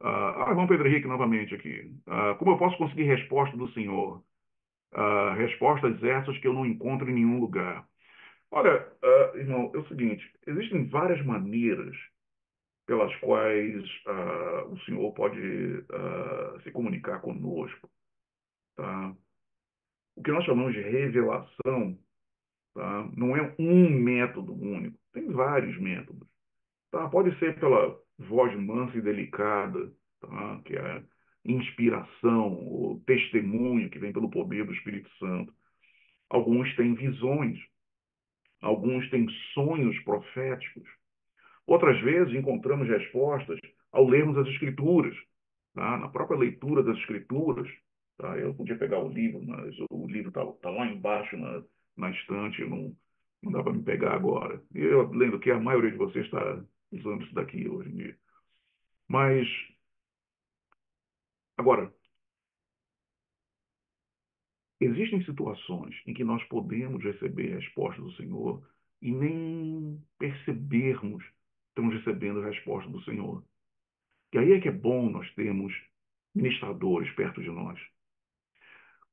Ah, irmão Pedro Henrique, novamente aqui. Uh, como eu posso conseguir resposta do senhor? Uh, respostas essas que eu não encontro em nenhum lugar. Olha, uh, irmão, é o seguinte: existem várias maneiras pelas quais uh, o senhor pode uh, se comunicar conosco. Tá? O que nós chamamos de revelação tá? não é um método único, tem vários métodos. Tá? Pode ser pela voz mansa e delicada tá? que é inspiração, o testemunho que vem pelo poder do Espírito Santo. Alguns têm visões, alguns têm sonhos proféticos. Outras vezes encontramos respostas ao lermos as Escrituras, tá? na própria leitura das Escrituras. Tá? Eu podia pegar o livro, mas o livro está tá lá embaixo na, na estante, não, não dá para me pegar agora. E eu lembro que a maioria de vocês está usando isso daqui hoje em dia. Mas, agora, existem situações em que nós podemos receber respostas do Senhor e nem percebermos que estamos recebendo a resposta do Senhor. E aí é que é bom nós termos ministradores perto de nós.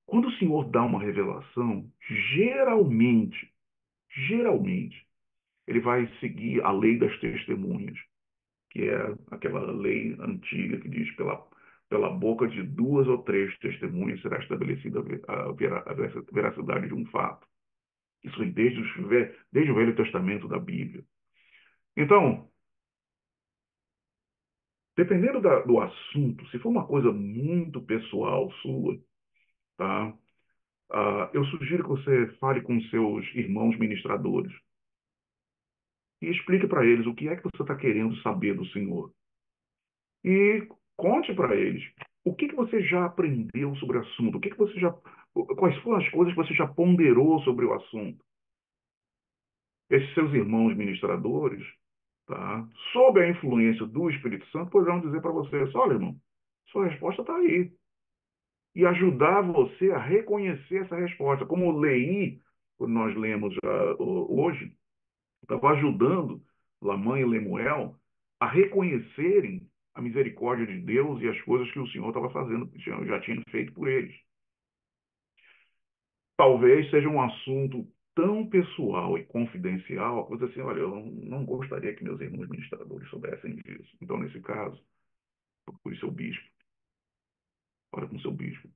Quando o Senhor dá uma revelação, geralmente, geralmente, ele vai seguir a lei das testemunhas, que é aquela lei antiga que diz pela, pela boca de duas ou três testemunhas será estabelecida a veracidade de um fato. Isso vem desde, desde o Velho Testamento da Bíblia. Então, dependendo da, do assunto, se for uma coisa muito pessoal sua, tá? Uh, eu sugiro que você fale com seus irmãos ministradores e explique para eles o que é que você está querendo saber do Senhor. E conte para eles o que, que você já aprendeu sobre o assunto, o que, que você já, quais foram as coisas que você já ponderou sobre o assunto. Esses seus irmãos ministradores, tá, sob a influência do Espírito Santo, poderão dizer para você: olha, irmão, sua resposta está aí. E ajudar você a reconhecer essa resposta. Como Lei, nós lemos uh, hoje, estava ajudando Lamã e Lemuel a reconhecerem a misericórdia de Deus e as coisas que o Senhor estava fazendo, já tinha feito por eles. Talvez seja um assunto tão pessoal e confidencial, coisa assim, olha, eu não gostaria que meus irmãos ministradores soubessem disso. Então, nesse caso, procure seu bispo. Olha com seu bispo.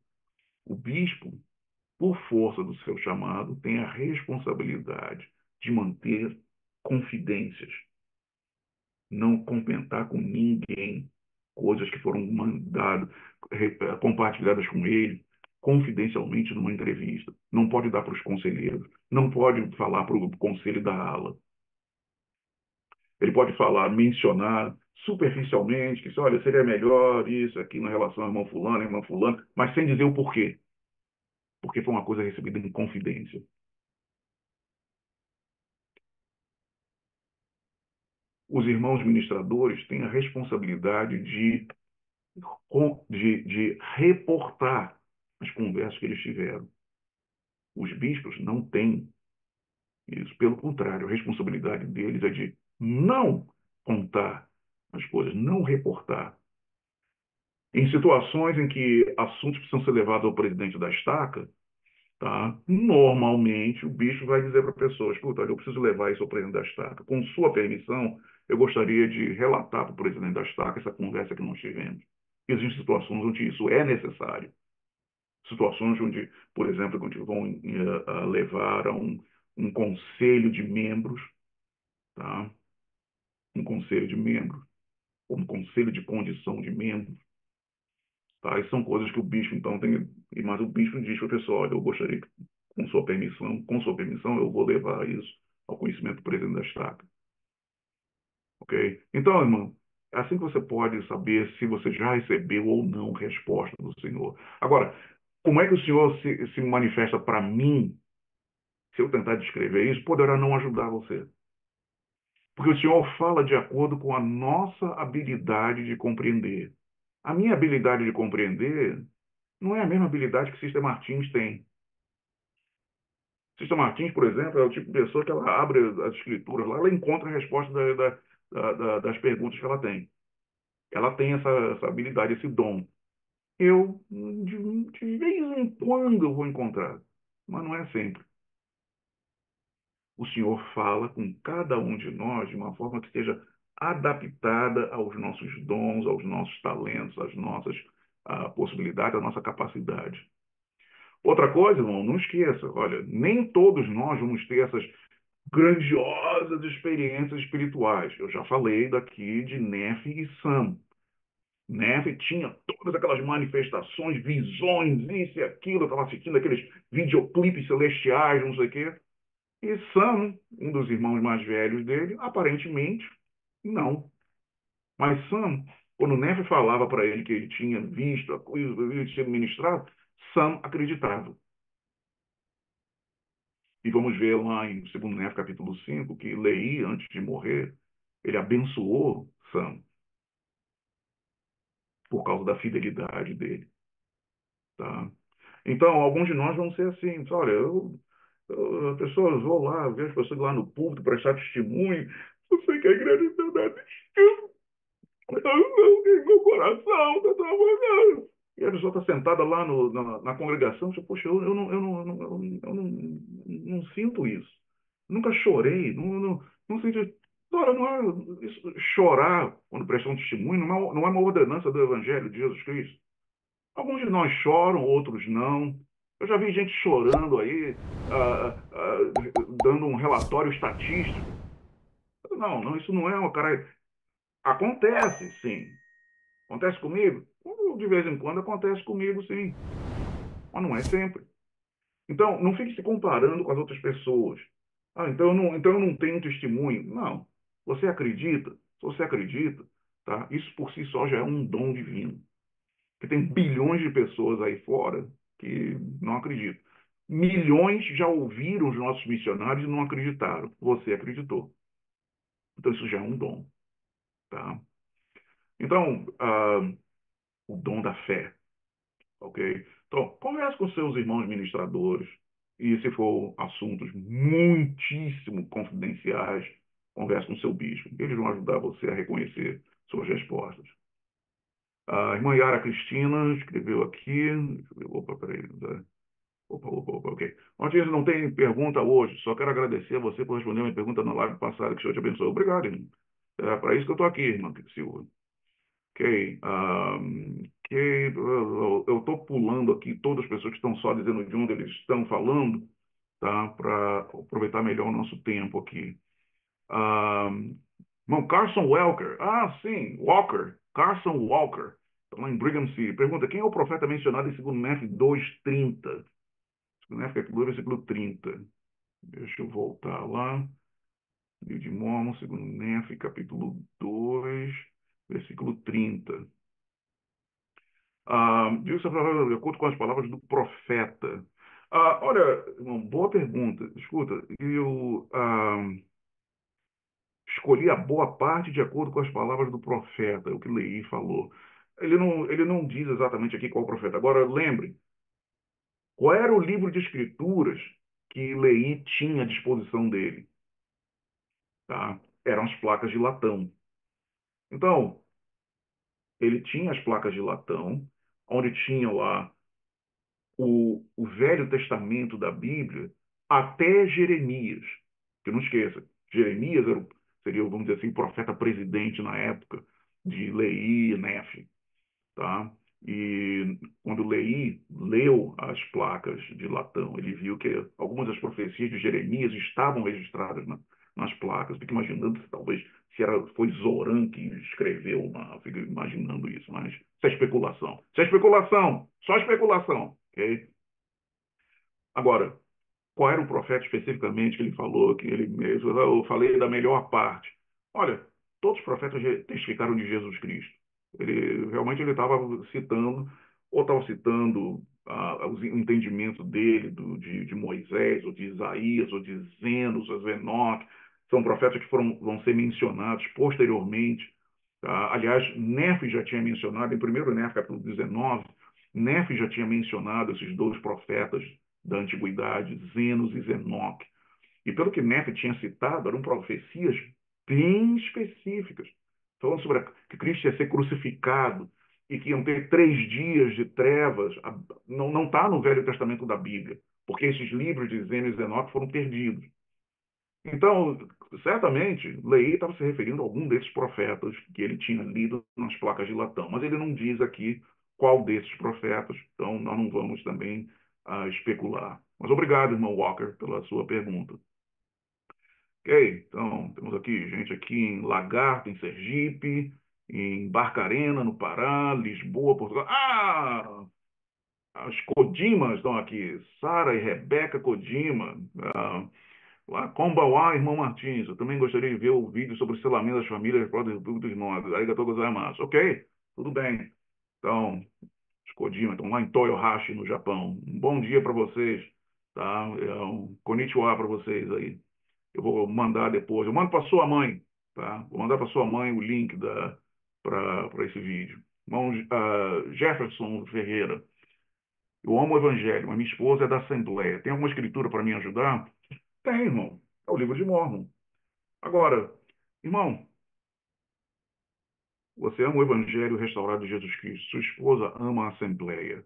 O bispo, por força do seu chamado, tem a responsabilidade de manter confidências, não comentar com ninguém coisas que foram mandadas, compartilhadas com ele, confidencialmente numa entrevista. Não pode dar para os conselheiros, não pode falar para o conselho da ala. Ele pode falar, mencionar superficialmente, que olha, seria melhor isso aqui na relação à irmã fulano, irmã fulano, mas sem dizer o porquê. Porque foi uma coisa recebida em confidência. os irmãos ministradores têm a responsabilidade de, de, de reportar as conversas que eles tiveram. Os bispos não têm isso. Pelo contrário, a responsabilidade deles é de não contar as coisas, não reportar. Em situações em que assuntos precisam ser levados ao presidente da estaca, Tá? Normalmente, o bicho vai dizer para a pessoa: escuta, eu preciso levar isso ao presidente da estaca. Com sua permissão, eu gostaria de relatar para o presidente da estaca essa conversa que nós tivemos. Existem situações onde isso é necessário. Situações onde, por exemplo, onde vão uh, levar a um, um conselho de membros, tá? um conselho de membros, um conselho de condição de membros, Tá? E são coisas que o bispo, então, tem. Mas o bispo diz para a pessoa: olha, eu gostaria que, com sua permissão, com sua permissão, eu vou levar isso ao conhecimento do presidente da estaca. Ok? Então, irmão, é assim que você pode saber se você já recebeu ou não resposta do Senhor. Agora, como é que o Senhor se, se manifesta para mim? Se eu tentar descrever isso, poderá não ajudar você. Porque o Senhor fala de acordo com a nossa habilidade de compreender. A minha habilidade de compreender não é a mesma habilidade que Sister Martins tem. Sister Martins, por exemplo, é o tipo de pessoa que ela abre as escrituras lá, ela encontra a resposta da, da, da, das perguntas que ela tem. Ela tem essa, essa habilidade, esse dom. Eu, de, de vez em quando, vou encontrar, mas não é sempre. O Senhor fala com cada um de nós de uma forma que seja adaptada aos nossos dons, aos nossos talentos, às nossas uh, possibilidades, à nossa capacidade. Outra coisa, irmão, não esqueça, olha, nem todos nós vamos ter essas grandiosas experiências espirituais. Eu já falei daqui de Nefe e Sam. Nefe tinha todas aquelas manifestações, visões, isso e aquilo, estava assistindo aqueles videoclipes celestiais, não sei o quê. E Sam, um dos irmãos mais velhos dele, aparentemente não. Mas Sam, quando Nefe falava para ele que ele tinha visto a coisa, ele tinha ministrado, Sam acreditava. E vamos ver lá em 2 Nefe capítulo 5, que Lei, antes de morrer, ele abençoou Sam por causa da fidelidade dele. Tá? Então, alguns de nós vão ser assim, olha, eu, as pessoas vão lá, ver as pessoas lá no púlpito prestar testemunho, eu sei que a igreja não tenho meu coração, está trabalhando. E a pessoa está sentada lá no, na, na, congregação, você, poxa, eu, eu, não, eu, não, eu, não, eu não, não, sinto isso. Nunca chorei, não, não, não senti. Ora, não é, isso, chorar quando presta um testemunho não é, não é uma ordenança do Evangelho de Jesus Cristo. Alguns de nós choram, outros não. Eu já vi gente chorando aí, ah, ah, dando um relatório estatístico. Não, não, isso não é uma cara. Acontece, sim. Acontece comigo? De vez em quando acontece comigo, sim. Mas não é sempre. Então, não fique se comparando com as outras pessoas. Ah, então eu não, então eu não tenho testemunho. Não. Você acredita? Se você acredita, tá? isso por si só já é um dom divino. Porque tem bilhões de pessoas aí fora que não acreditam. Milhões já ouviram os nossos missionários e não acreditaram. Você acreditou. Então isso já é um dom. Tá? Então, uh, o dom da fé. Ok? Então, converse com seus irmãos ministradores. E se for assuntos muitíssimo confidenciais, Converse com seu bispo. Eles vão ajudar você a reconhecer suas respostas. A irmã Yara Cristina escreveu aqui. Opa, peraí. Opa, opa, opa, ok. Martins, não tem pergunta hoje. Só quero agradecer a você por responder minha pergunta na live passada. Que o Senhor te abençoe. Obrigado, irmão. É para isso que eu estou aqui, irmã Silva. Ok. Um, okay. Eu estou pulando aqui todas as pessoas que estão só dizendo de onde eles estão falando, tá? para aproveitar melhor o nosso tempo aqui. Um, Carson Walker. Ah, sim, Walker. Carson Walker. Lá em Brigham City. Pergunta, quem é o profeta mencionado em 2 Nef 2.30? 2 Nef capítulo versículo 30. Deixa eu voltar lá. Livro de Mormon, 2 Nef capítulo 2, versículo 30. Ah, diz de acordo com as palavras do profeta. Ah, olha, uma boa pergunta. Escuta, eu... Ah, escolhi a boa parte de acordo com as palavras do profeta, o que Lei falou. Ele não, ele não diz exatamente aqui qual profeta. Agora, lembre, qual era o livro de escrituras que Lei tinha à disposição dele? Tá? Eram as placas de latão. Então, ele tinha as placas de latão, onde tinha lá o, o Velho Testamento da Bíblia até Jeremias. Que não esqueça, Jeremias era o seria, vamos dizer assim, profeta presidente na época de Lei e Nefe. Tá? E quando Lei leu as placas de latão, ele viu que algumas das profecias de Jeremias estavam registradas na, nas placas. Fico imaginando se talvez se era, foi Zoran que escreveu, na, fico imaginando isso, mas isso é especulação. Isso é especulação, só especulação. ok? Agora, qual era o profeta especificamente que ele falou, que ele mesmo, eu falei da melhor parte. Olha, todos os profetas testificaram de Jesus Cristo. Ele realmente ele estava citando, ou estava citando ah, o entendimento dele do, de, de, Moisés, ou de Isaías, ou de Zenos, ou Enoque. São profetas que foram, vão ser mencionados posteriormente. Tá? Aliás, Nefe já tinha mencionado, em 1 Nefe, capítulo 19, Nefe já tinha mencionado esses dois profetas da antiguidade, Zenos e Zenoque. E pelo que Nefe tinha citado, eram profecias bem específicas, falando sobre que Cristo ia ser crucificado e que iam ter três dias de trevas. Não está no Velho Testamento da Bíblia, porque esses livros de Zenos e Zenoque foram perdidos. Então, certamente, Leí estava se referindo a algum desses profetas que ele tinha lido nas placas de latão, mas ele não diz aqui qual desses profetas, então nós não vamos também a especular. Mas obrigado, irmão Walker, pela sua pergunta. Ok, então temos aqui gente aqui em Lagarto, em Sergipe, em Barcarena, no Pará, Lisboa, Portugal. Ah, as Codimas estão aqui, Sara e Rebeca Codima. Ah, lá, irmão Martins. Eu também gostaria de ver o vídeo sobre o selamento das famílias do irmão. Arigatou gozaimasu. Ok, tudo bem. Então, os Kodima estão lá em Toyohashi, no Japão. Um bom dia para vocês, tá? É um konnichiwa para vocês aí. Eu vou mandar depois. Eu mando para sua mãe, tá? Vou mandar para sua mãe o link da para esse vídeo. Irmão uh, Jefferson Ferreira. Eu amo o Evangelho, mas minha esposa é da Assembleia. Tem alguma escritura para me ajudar? Tem, irmão. É o livro de Mormon. Agora, irmão, você ama o Evangelho restaurado de Jesus Cristo. Sua esposa ama a Assembleia.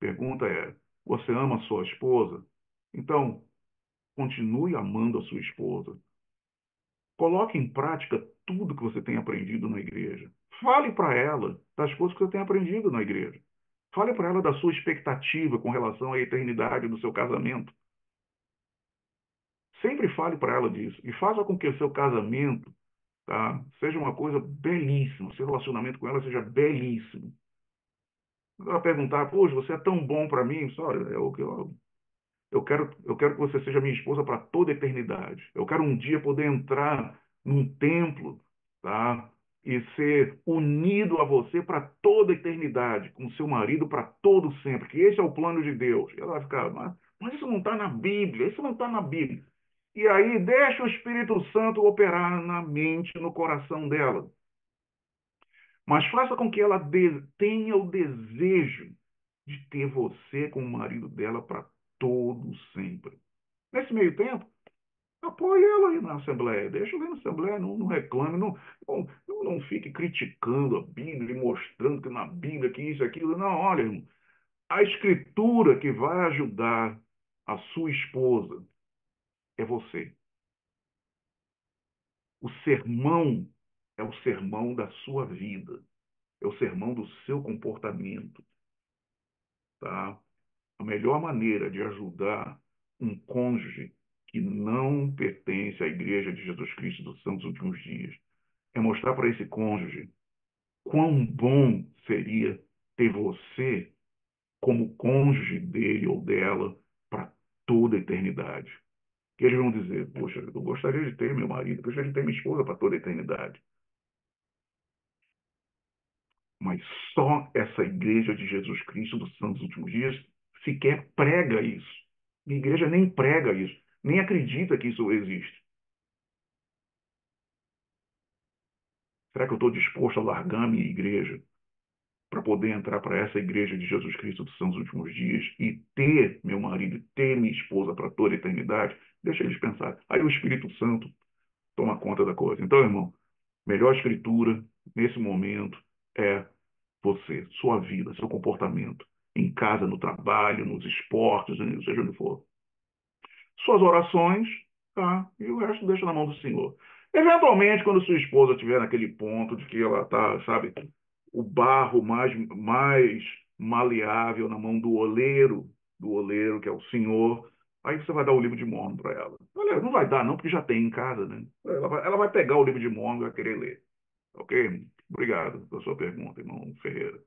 Pergunta é: você ama sua esposa? Então, continue amando a sua esposa. Coloque em prática tudo que você tem aprendido na igreja. Fale para ela das coisas que você tem aprendido na igreja. Fale para ela da sua expectativa com relação à eternidade do seu casamento. Sempre fale para ela disso e faça com que o seu casamento tá, seja uma coisa belíssima, seu relacionamento com ela seja belíssimo. Ela perguntar, poxa, você é tão bom para mim, só é o que eu, eu quero, eu quero que você seja minha esposa para toda a eternidade. Eu quero um dia poder entrar num templo, tá? e ser unido a você para toda a eternidade, com seu marido para todo sempre, que esse é o plano de Deus. E ela vai ficar, mas, mas isso não está na Bíblia, isso não está na Bíblia. E aí deixa o Espírito Santo operar na mente, no coração dela. Mas faça com que ela tenha o desejo de ter você como marido dela para todo sempre. Nesse meio tempo, Apoie ela aí na Assembleia, deixa ela na Assembleia, não, não reclame, não, não, não fique criticando a Bíblia e mostrando que na Bíblia que isso, aquilo. Não, olha, irmão, a escritura que vai ajudar a sua esposa é você. O sermão é o sermão da sua vida, é o sermão do seu comportamento. Tá? A melhor maneira de ajudar um cônjuge que não pertence à Igreja de Jesus Cristo dos Santos Últimos Dias. É mostrar para esse cônjuge quão bom seria ter você como cônjuge dele ou dela para toda a eternidade. Que eles vão dizer, poxa, eu gostaria de ter meu marido, eu gostaria de ter minha esposa para toda a eternidade. Mas só essa igreja de Jesus Cristo dos Santos Últimos Dias sequer prega isso. A igreja nem prega isso nem acredita que isso existe. Será que eu estou disposto a largar minha igreja para poder entrar para essa igreja de Jesus Cristo dos Santos Últimos Dias e ter meu marido, ter minha esposa para toda a eternidade? Deixa eles pensar. Aí o Espírito Santo toma conta da coisa. Então, irmão, melhor escritura nesse momento é você, sua vida, seu comportamento, em casa, no trabalho, nos esportes, seja onde for suas orações, tá? E o resto deixa na mão do Senhor. Eventualmente, quando sua esposa estiver naquele ponto de que ela está, sabe, o barro mais, mais maleável na mão do oleiro, do oleiro, que é o Senhor, aí você vai dar o livro de Mormon para ela. Olha, não vai dar, não, porque já tem em casa, né? Ela vai, ela vai pegar o livro de Mormon e vai querer ler. Ok? Obrigado pela sua pergunta, irmão Ferreira.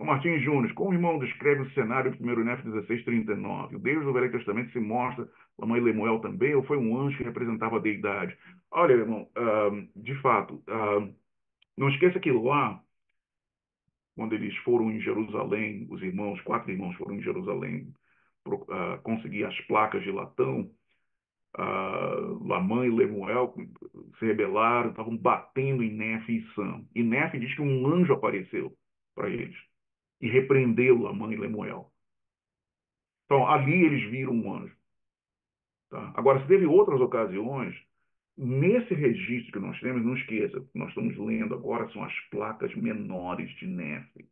O Martins Júnior, como o irmão descreve o cenário do 1 Nef 1639? O Deus do Velho Testamento se mostra a mãe Lemuel também, ou foi um anjo que representava a deidade? Olha, irmão, uh, de fato, uh, não esqueça que lá, quando eles foram em Jerusalém, os irmãos, quatro irmãos foram em Jerusalém uh, conseguir as placas de latão, uh, Lamã e Lemuel se rebelaram, estavam batendo em Nef e Sam. E Nef diz que um anjo apareceu para eles e repreendê-lo, a mãe Lemuel. Então, ali eles viram um anjo. Tá? Agora, se teve outras ocasiões, nesse registro que nós temos, não esqueça, nós estamos lendo agora são as placas menores de Nefe.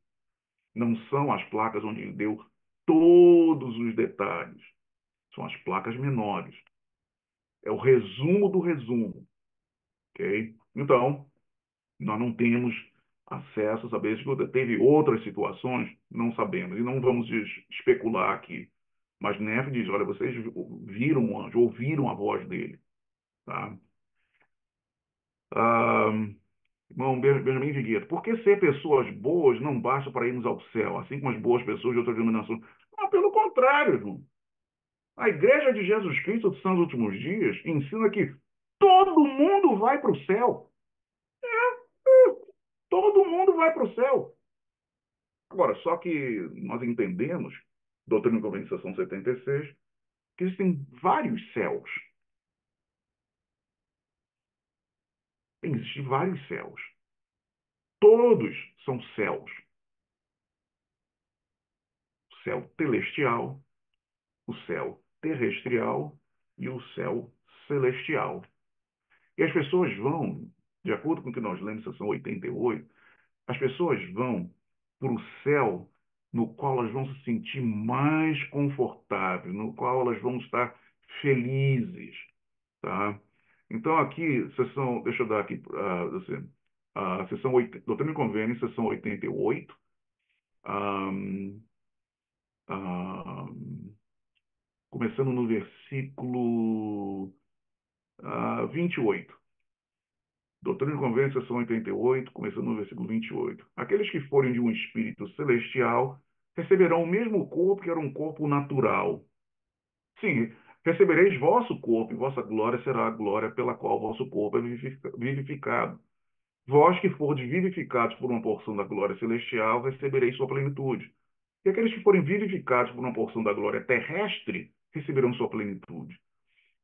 Não são as placas onde ele deu todos os detalhes. São as placas menores. É o resumo do resumo. Ok? Então, nós não temos acesso, saber se teve outras situações, não sabemos, e não vamos especular aqui. Mas Nefe diz, olha, vocês viram um anjo, ouviram a voz dele. Tá? Ah, Irmão Benjamin Vigueto, por que ser pessoas boas não basta para irmos ao céu, assim como as boas pessoas de outras denominações? Não, pelo contrário, irmão. A Igreja de Jesus Cristo dos Santos Últimos Dias ensina que todo mundo vai para o céu. Todo mundo vai para o céu. Agora, só que nós entendemos, doutrina e convenção 76, que existem vários céus. Existem vários céus. Todos são céus. O céu celestial, o céu terrestrial e o céu celestial. E as pessoas vão, de acordo com o que nós lemos sessão 88, as pessoas vão para o céu no qual elas vão se sentir mais confortáveis, no qual elas vão estar felizes, tá? Então aqui, sessão, deixa eu dar aqui, uh, assim, a sessão 8, Doutrina e Convênio, sessão 88, um, um, começando no versículo uh, 28. Doutrina e Convênio, seção 88, começando no versículo 28. Aqueles que forem de um espírito celestial receberão o mesmo corpo que era um corpo natural. Sim, recebereis vosso corpo, e vossa glória será a glória pela qual vosso corpo é vivificado. Vós que fordes vivificados por uma porção da glória celestial, recebereis sua plenitude. E aqueles que forem vivificados por uma porção da glória terrestre, receberão sua plenitude.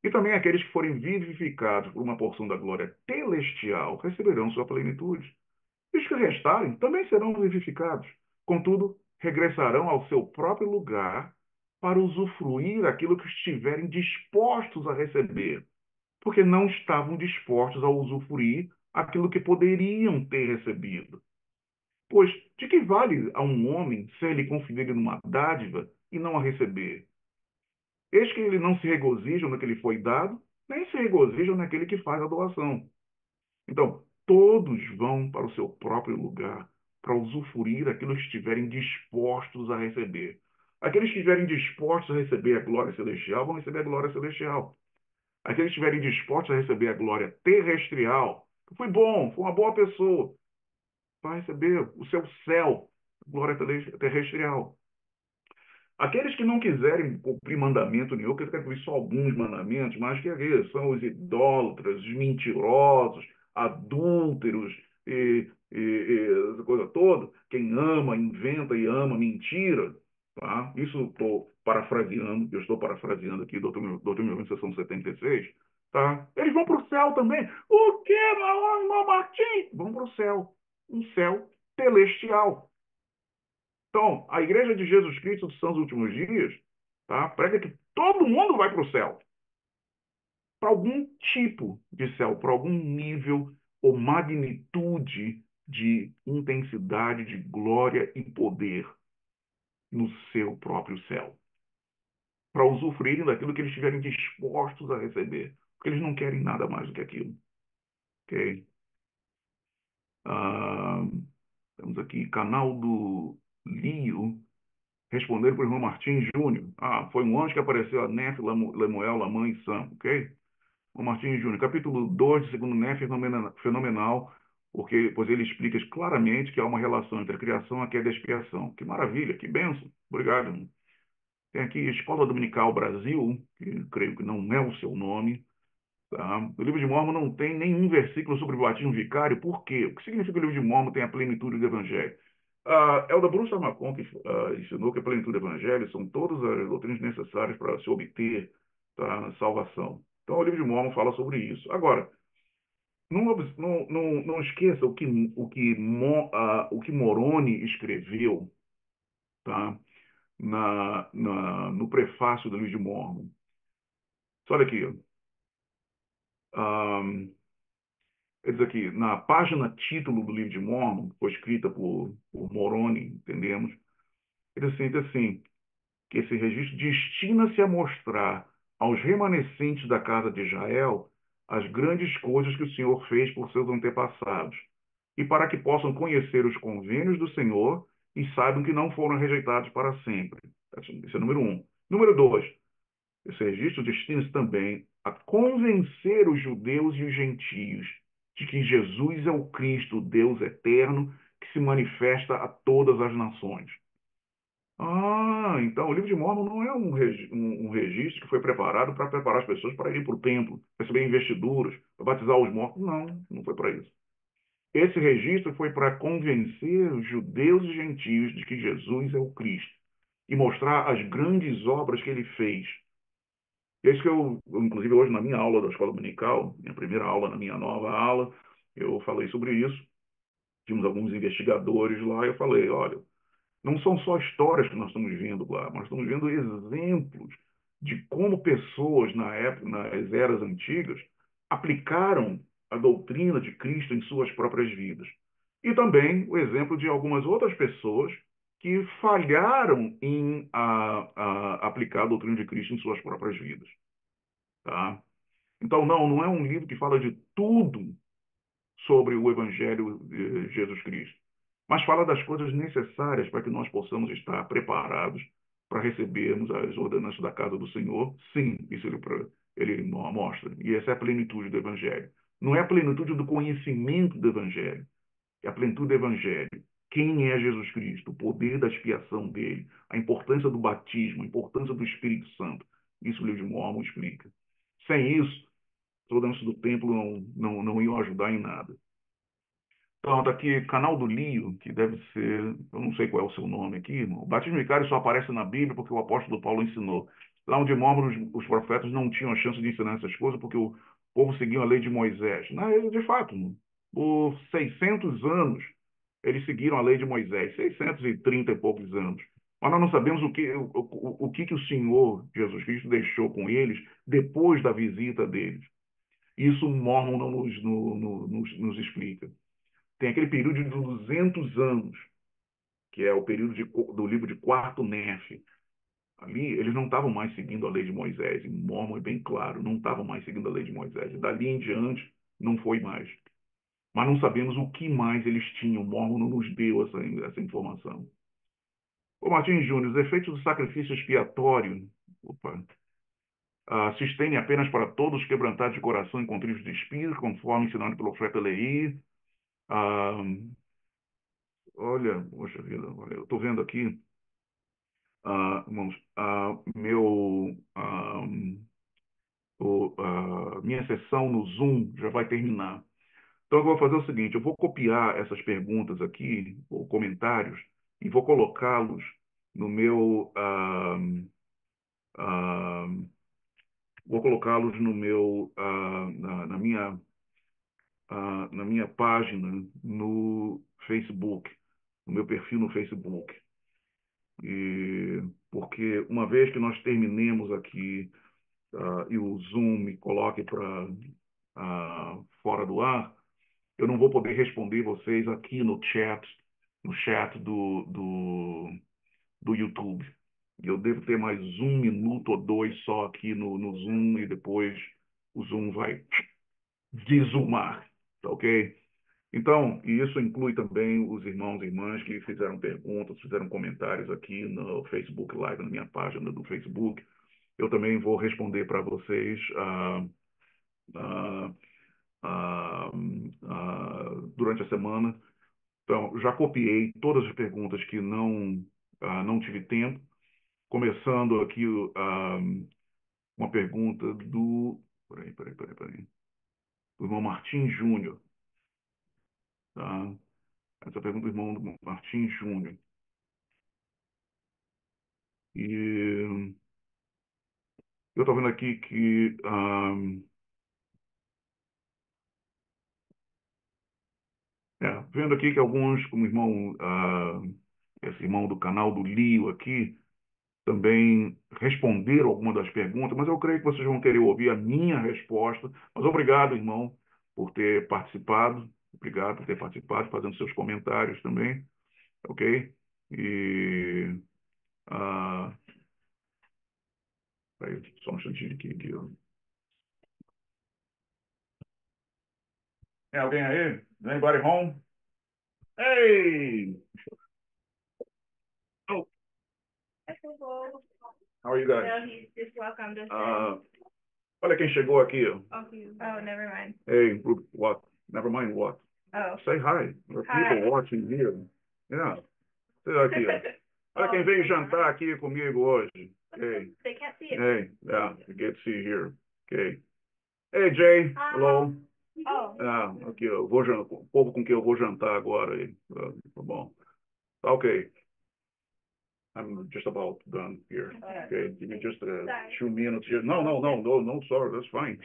E também aqueles que forem vivificados por uma porção da glória celestial receberão sua plenitude. E os que restarem também serão vivificados. Contudo, regressarão ao seu próprio lugar para usufruir aquilo que estiverem dispostos a receber, porque não estavam dispostos a usufruir aquilo que poderiam ter recebido. Pois de que vale a um homem ser-lhe conferido uma dádiva e não a receber? Eis que ele não se regozijam no que lhe foi dado, nem se regozijam naquele que faz a doação. Então, todos vão para o seu próprio lugar para usufruir aquilo que estiverem dispostos a receber. Aqueles que estiverem dispostos a receber a glória celestial vão receber a glória celestial. Aqueles que estiverem dispostos a receber a glória terrestrial, foi bom, foi uma boa pessoa, vai receber o seu céu, glória terrestrial. Aqueles que não quiserem cumprir mandamento nenhum, que querem cumprir só alguns mandamentos, mas que é, são os idólatras, os mentirosos, adúlteros, e, e, e, essa coisa toda, quem ama, inventa e ama mentira, tá? isso estou parafraseando, eu estou parafraseando aqui, doutor, doutor Meu sessão 76, tá? eles vão para o céu também. O que, irmão Martim? Vão para o céu, um céu celestial. Então, a Igreja de Jesus Cristo dos Santos Últimos Dias tá, prega que todo mundo vai para o céu. Para algum tipo de céu, para algum nível ou magnitude de intensidade, de glória e poder no seu próprio céu. Para usufruírem daquilo que eles estiverem dispostos a receber. Porque eles não querem nada mais do que aquilo. Ok? Ah, temos aqui canal do Lio, respondendo para o irmão Martins Júnior. Ah, foi um anjo que apareceu a Nef, Lemuel, Lamã e Sam, ok? O Martins Júnior, capítulo 2 de segundo Nef, fenomenal, porque pois ele explica claramente que há uma relação entre a criação e a queda e a expiação. Que maravilha, que benção. Obrigado. Tem aqui Escola Dominical Brasil, que creio que não é o seu nome. Tá? O livro de Mormon não tem nenhum versículo sobre o batismo vicário. Por quê? O que significa que o livro de Mormon tem a plenitude do Evangelho? Uh, Elda Bruce Amacon, que uh, ensinou que a plenitude do evangelho são todas as doutrinas necessárias para se obter tá, salvação. Então, o livro de Mormon fala sobre isso. Agora, não, não, não, esqueça o que, o, que, uh, o que Moroni escreveu tá, na, na, no prefácio do livro de Mormon. Olha aqui. Diz aqui, na página título do livro de Mormon, que foi escrita por, por Moroni, entendemos, ele diz assim, que esse registro destina-se a mostrar aos remanescentes da casa de Israel as grandes coisas que o Senhor fez por seus antepassados, e para que possam conhecer os convênios do Senhor e saibam que não foram rejeitados para sempre. Esse é número um. Número dois, esse registro destina-se também a convencer os judeus e os gentios de que Jesus é o Cristo, Deus eterno, que se manifesta a todas as nações. Ah, então o livro de Mormon não é um, regi um, um registro que foi preparado para preparar as pessoas para ir para o templo, receber investiduras, para batizar os mortos. Não, não foi para isso. Esse registro foi para convencer os judeus e gentios de que Jesus é o Cristo e mostrar as grandes obras que ele fez. Isso que eu, inclusive hoje na minha aula da escola dominical, minha primeira aula na minha nova aula, eu falei sobre isso. Tínhamos alguns investigadores lá e eu falei, olha, não são só histórias que nós estamos vendo lá, nós estamos vendo exemplos de como pessoas na época, nas eras antigas, aplicaram a doutrina de Cristo em suas próprias vidas. E também o exemplo de algumas outras pessoas que falharam em a, a, aplicar a doutrina de Cristo em suas próprias vidas. Tá? Então, não, não é um livro que fala de tudo sobre o Evangelho de Jesus Cristo mas fala das coisas necessárias para que nós possamos estar preparados para recebermos as ordenanças da casa do Senhor. Sim, isso ele, ele mostra. E essa é a plenitude do Evangelho. Não é a plenitude do conhecimento do Evangelho, é a plenitude do Evangelho. Quem é Jesus Cristo? O poder da expiação dele, a importância do batismo, a importância do Espírito Santo. Isso o livro de Mormon explica. Sem isso, as ordenanças do templo não, não, não iam ajudar em nada. Então, tá aqui, canal do Lio, que deve ser, eu não sei qual é o seu nome aqui, o batismo vicário só aparece na Bíblia porque o apóstolo Paulo ensinou. Lá onde Mormon, os, os profetas não tinham a chance de ensinar essas coisas porque o povo seguia a lei de Moisés. Não, de fato, por 600 anos, eles seguiram a lei de Moisés, 630 e poucos anos. Mas nós não sabemos o que o, o, o que, que o Senhor Jesus Cristo deixou com eles depois da visita deles. Isso Mormon não nos, no, no, nos, nos explica tem aquele período de 200 anos, que é o período de, do livro de Quarto Nefe. Ali, eles não estavam mais seguindo a lei de Moisés. Em Mormon é bem claro, não estavam mais seguindo a lei de Moisés. E dali em diante, não foi mais. Mas não sabemos o que mais eles tinham. Mormon não nos deu essa, essa informação. Ô Martins Júnior, os efeitos do sacrifício expiatório opa, uh, se estendem apenas para todos quebrantados de coração e contritos de espírito, conforme ensinado pelo profeta Leí, ah, olha, poxa vida, olha, eu estou vendo aqui, ah, ah, meu, ah, o, ah, minha sessão no Zoom já vai terminar. Então eu vou fazer o seguinte, eu vou copiar essas perguntas aqui, ou comentários, e vou colocá-los no meu, ah, ah, vou colocá-los no meu, ah, na, na minha ah, na minha página no Facebook, no meu perfil no Facebook. E, porque uma vez que nós terminemos aqui uh, e o Zoom me coloque para uh, ah, fora do ar, eu não vou poder responder vocês aqui no chat, no chat do, do, do YouTube. Eu devo ter mais um minuto ou dois só aqui no, no Zoom e depois o Zoom vai desumar. Tá ok? Então, e isso inclui também os irmãos e irmãs que fizeram perguntas, fizeram comentários aqui no Facebook Live, na minha página do Facebook. Eu também vou responder para vocês ah, ah, ah, ah, durante a semana. Então, já copiei todas as perguntas que não, ah, não tive tempo, começando aqui uma pergunta do. Peraí, peraí, peraí, peraí do irmão Martim Júnior. Tá? Essa pergunta do irmão Martim Júnior. E eu estou vendo aqui que é, vendo aqui que alguns, como irmão, ah, esse irmão do canal do Lio aqui, também responderam algumas das perguntas, mas eu creio que vocês vão querer ouvir a minha resposta. Mas obrigado, irmão, por ter participado. Obrigado por ter participado, fazendo seus comentários também. Ok? E. Ah, só um instantinho aqui. aqui ó. Tem alguém aí? Anybody home? Hey! Oh. How are you guys? No, he's just welcomed us. Uh, olha quem chegou aqui. ó. oh, never mind. Hey, what? Never mind what. Oh. Say hi. There are Hi. people watching here. Yeah. Sei aqui. Olha quem veio jantar aqui comigo hoje. Okay. They can't see it. Hey, yeah, you get to see here. Okay. Hey, Jay. Hello. Oh. Ah, aqui, eu vou jantar. O povo com quem eu vou jantar agora aí. Ah, Tá bom. Tá ok. I'm just about done here. Okay. Give me just uh, Sorry. two minutes here. No, no, no, no, no, sorry. That's fine.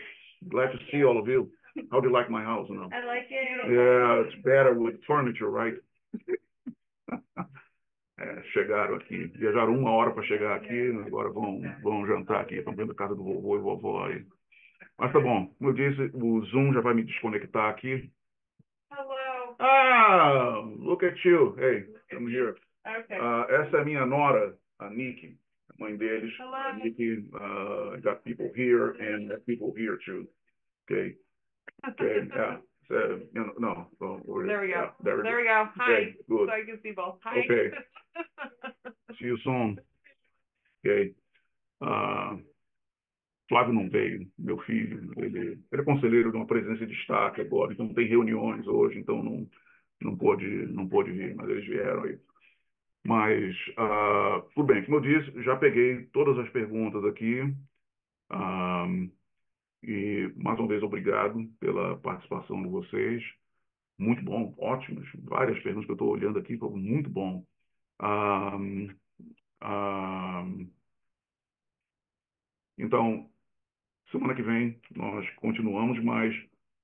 Glad to see all of you. How do you like my house now? I like it. Yeah, it's better with furniture, right? É, chegaram aqui, viajaram uma hora para chegar aqui, agora vão, vão jantar aqui, estão vendo a casa do vovô e vovó aí. Mas tá bom, como eu disse, o Zoom já vai me desconectar aqui. Hello. Ah, look at you. Hey, come here. Okay. Ah, essa é a minha nora, a Nikki, a mãe deles. Hello. Nikki, uh, got people here and people here too. Okay. Okay. Yeah. So, you know, no. well, There we go. yeah, there we There go. we go. Hi. Okay, good. So I can see both. Hi. Okay. See you soon. Ok. Ah, Flávio não veio, meu filho. Ele, ele é conselheiro de uma presença de destaque agora, então tem reuniões hoje, então não, não, pôde, não pôde vir, mas eles vieram aí. Mas, ah, tudo bem, como eu disse, já peguei todas as perguntas aqui. Ah, e, mais uma vez, obrigado pela participação de vocês. Muito bom, ótimos. Várias perguntas que eu estou olhando aqui, muito bom. Ah, então, semana que vem nós continuamos, mas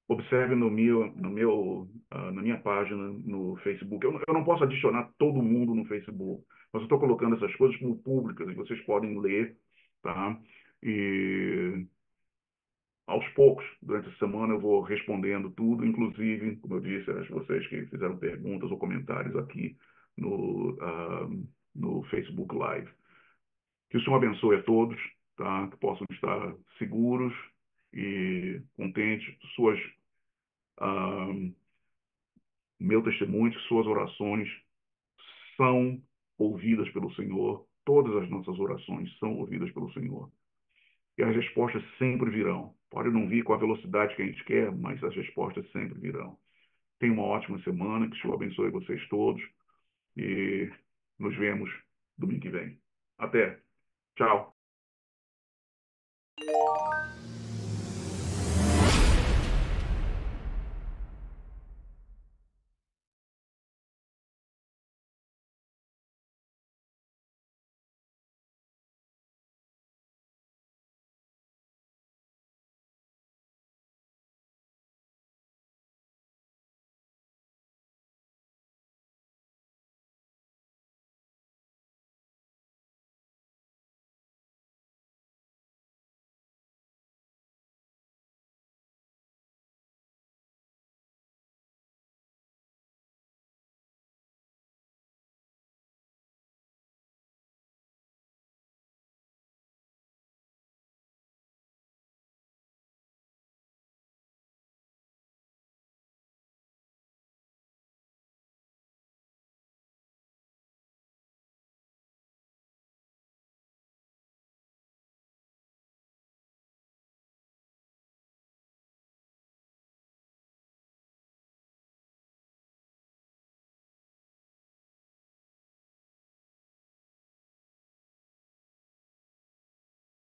observe no meu, no meu, ah, na minha página no Facebook. Eu, não- eu não posso adicionar todo mundo no Facebook, mas eu estou colocando essas coisas como públicas e vocês podem ler, tá? E aos poucos, durante a semana, eu vou respondendo tudo, inclusive, como eu disse, as vocês que fizeram perguntas ou comentários aqui no, ah, no Facebook Live. Que o Senhor abençoe a todos, tá? Que possam estar seguros e contentes. Suas, ah, meu testemunho, suas orações são ouvidas pelo Senhor. Todas as nossas orações são ouvidas pelo Senhor. E as respostas sempre virão. Pode não vir com a velocidade que a gente quer, mas as respostas sempre virão. Tenha uma ótima semana, que o Senhor abençoe vocês todos e nos vemos domingo que vem. Até. Tchau.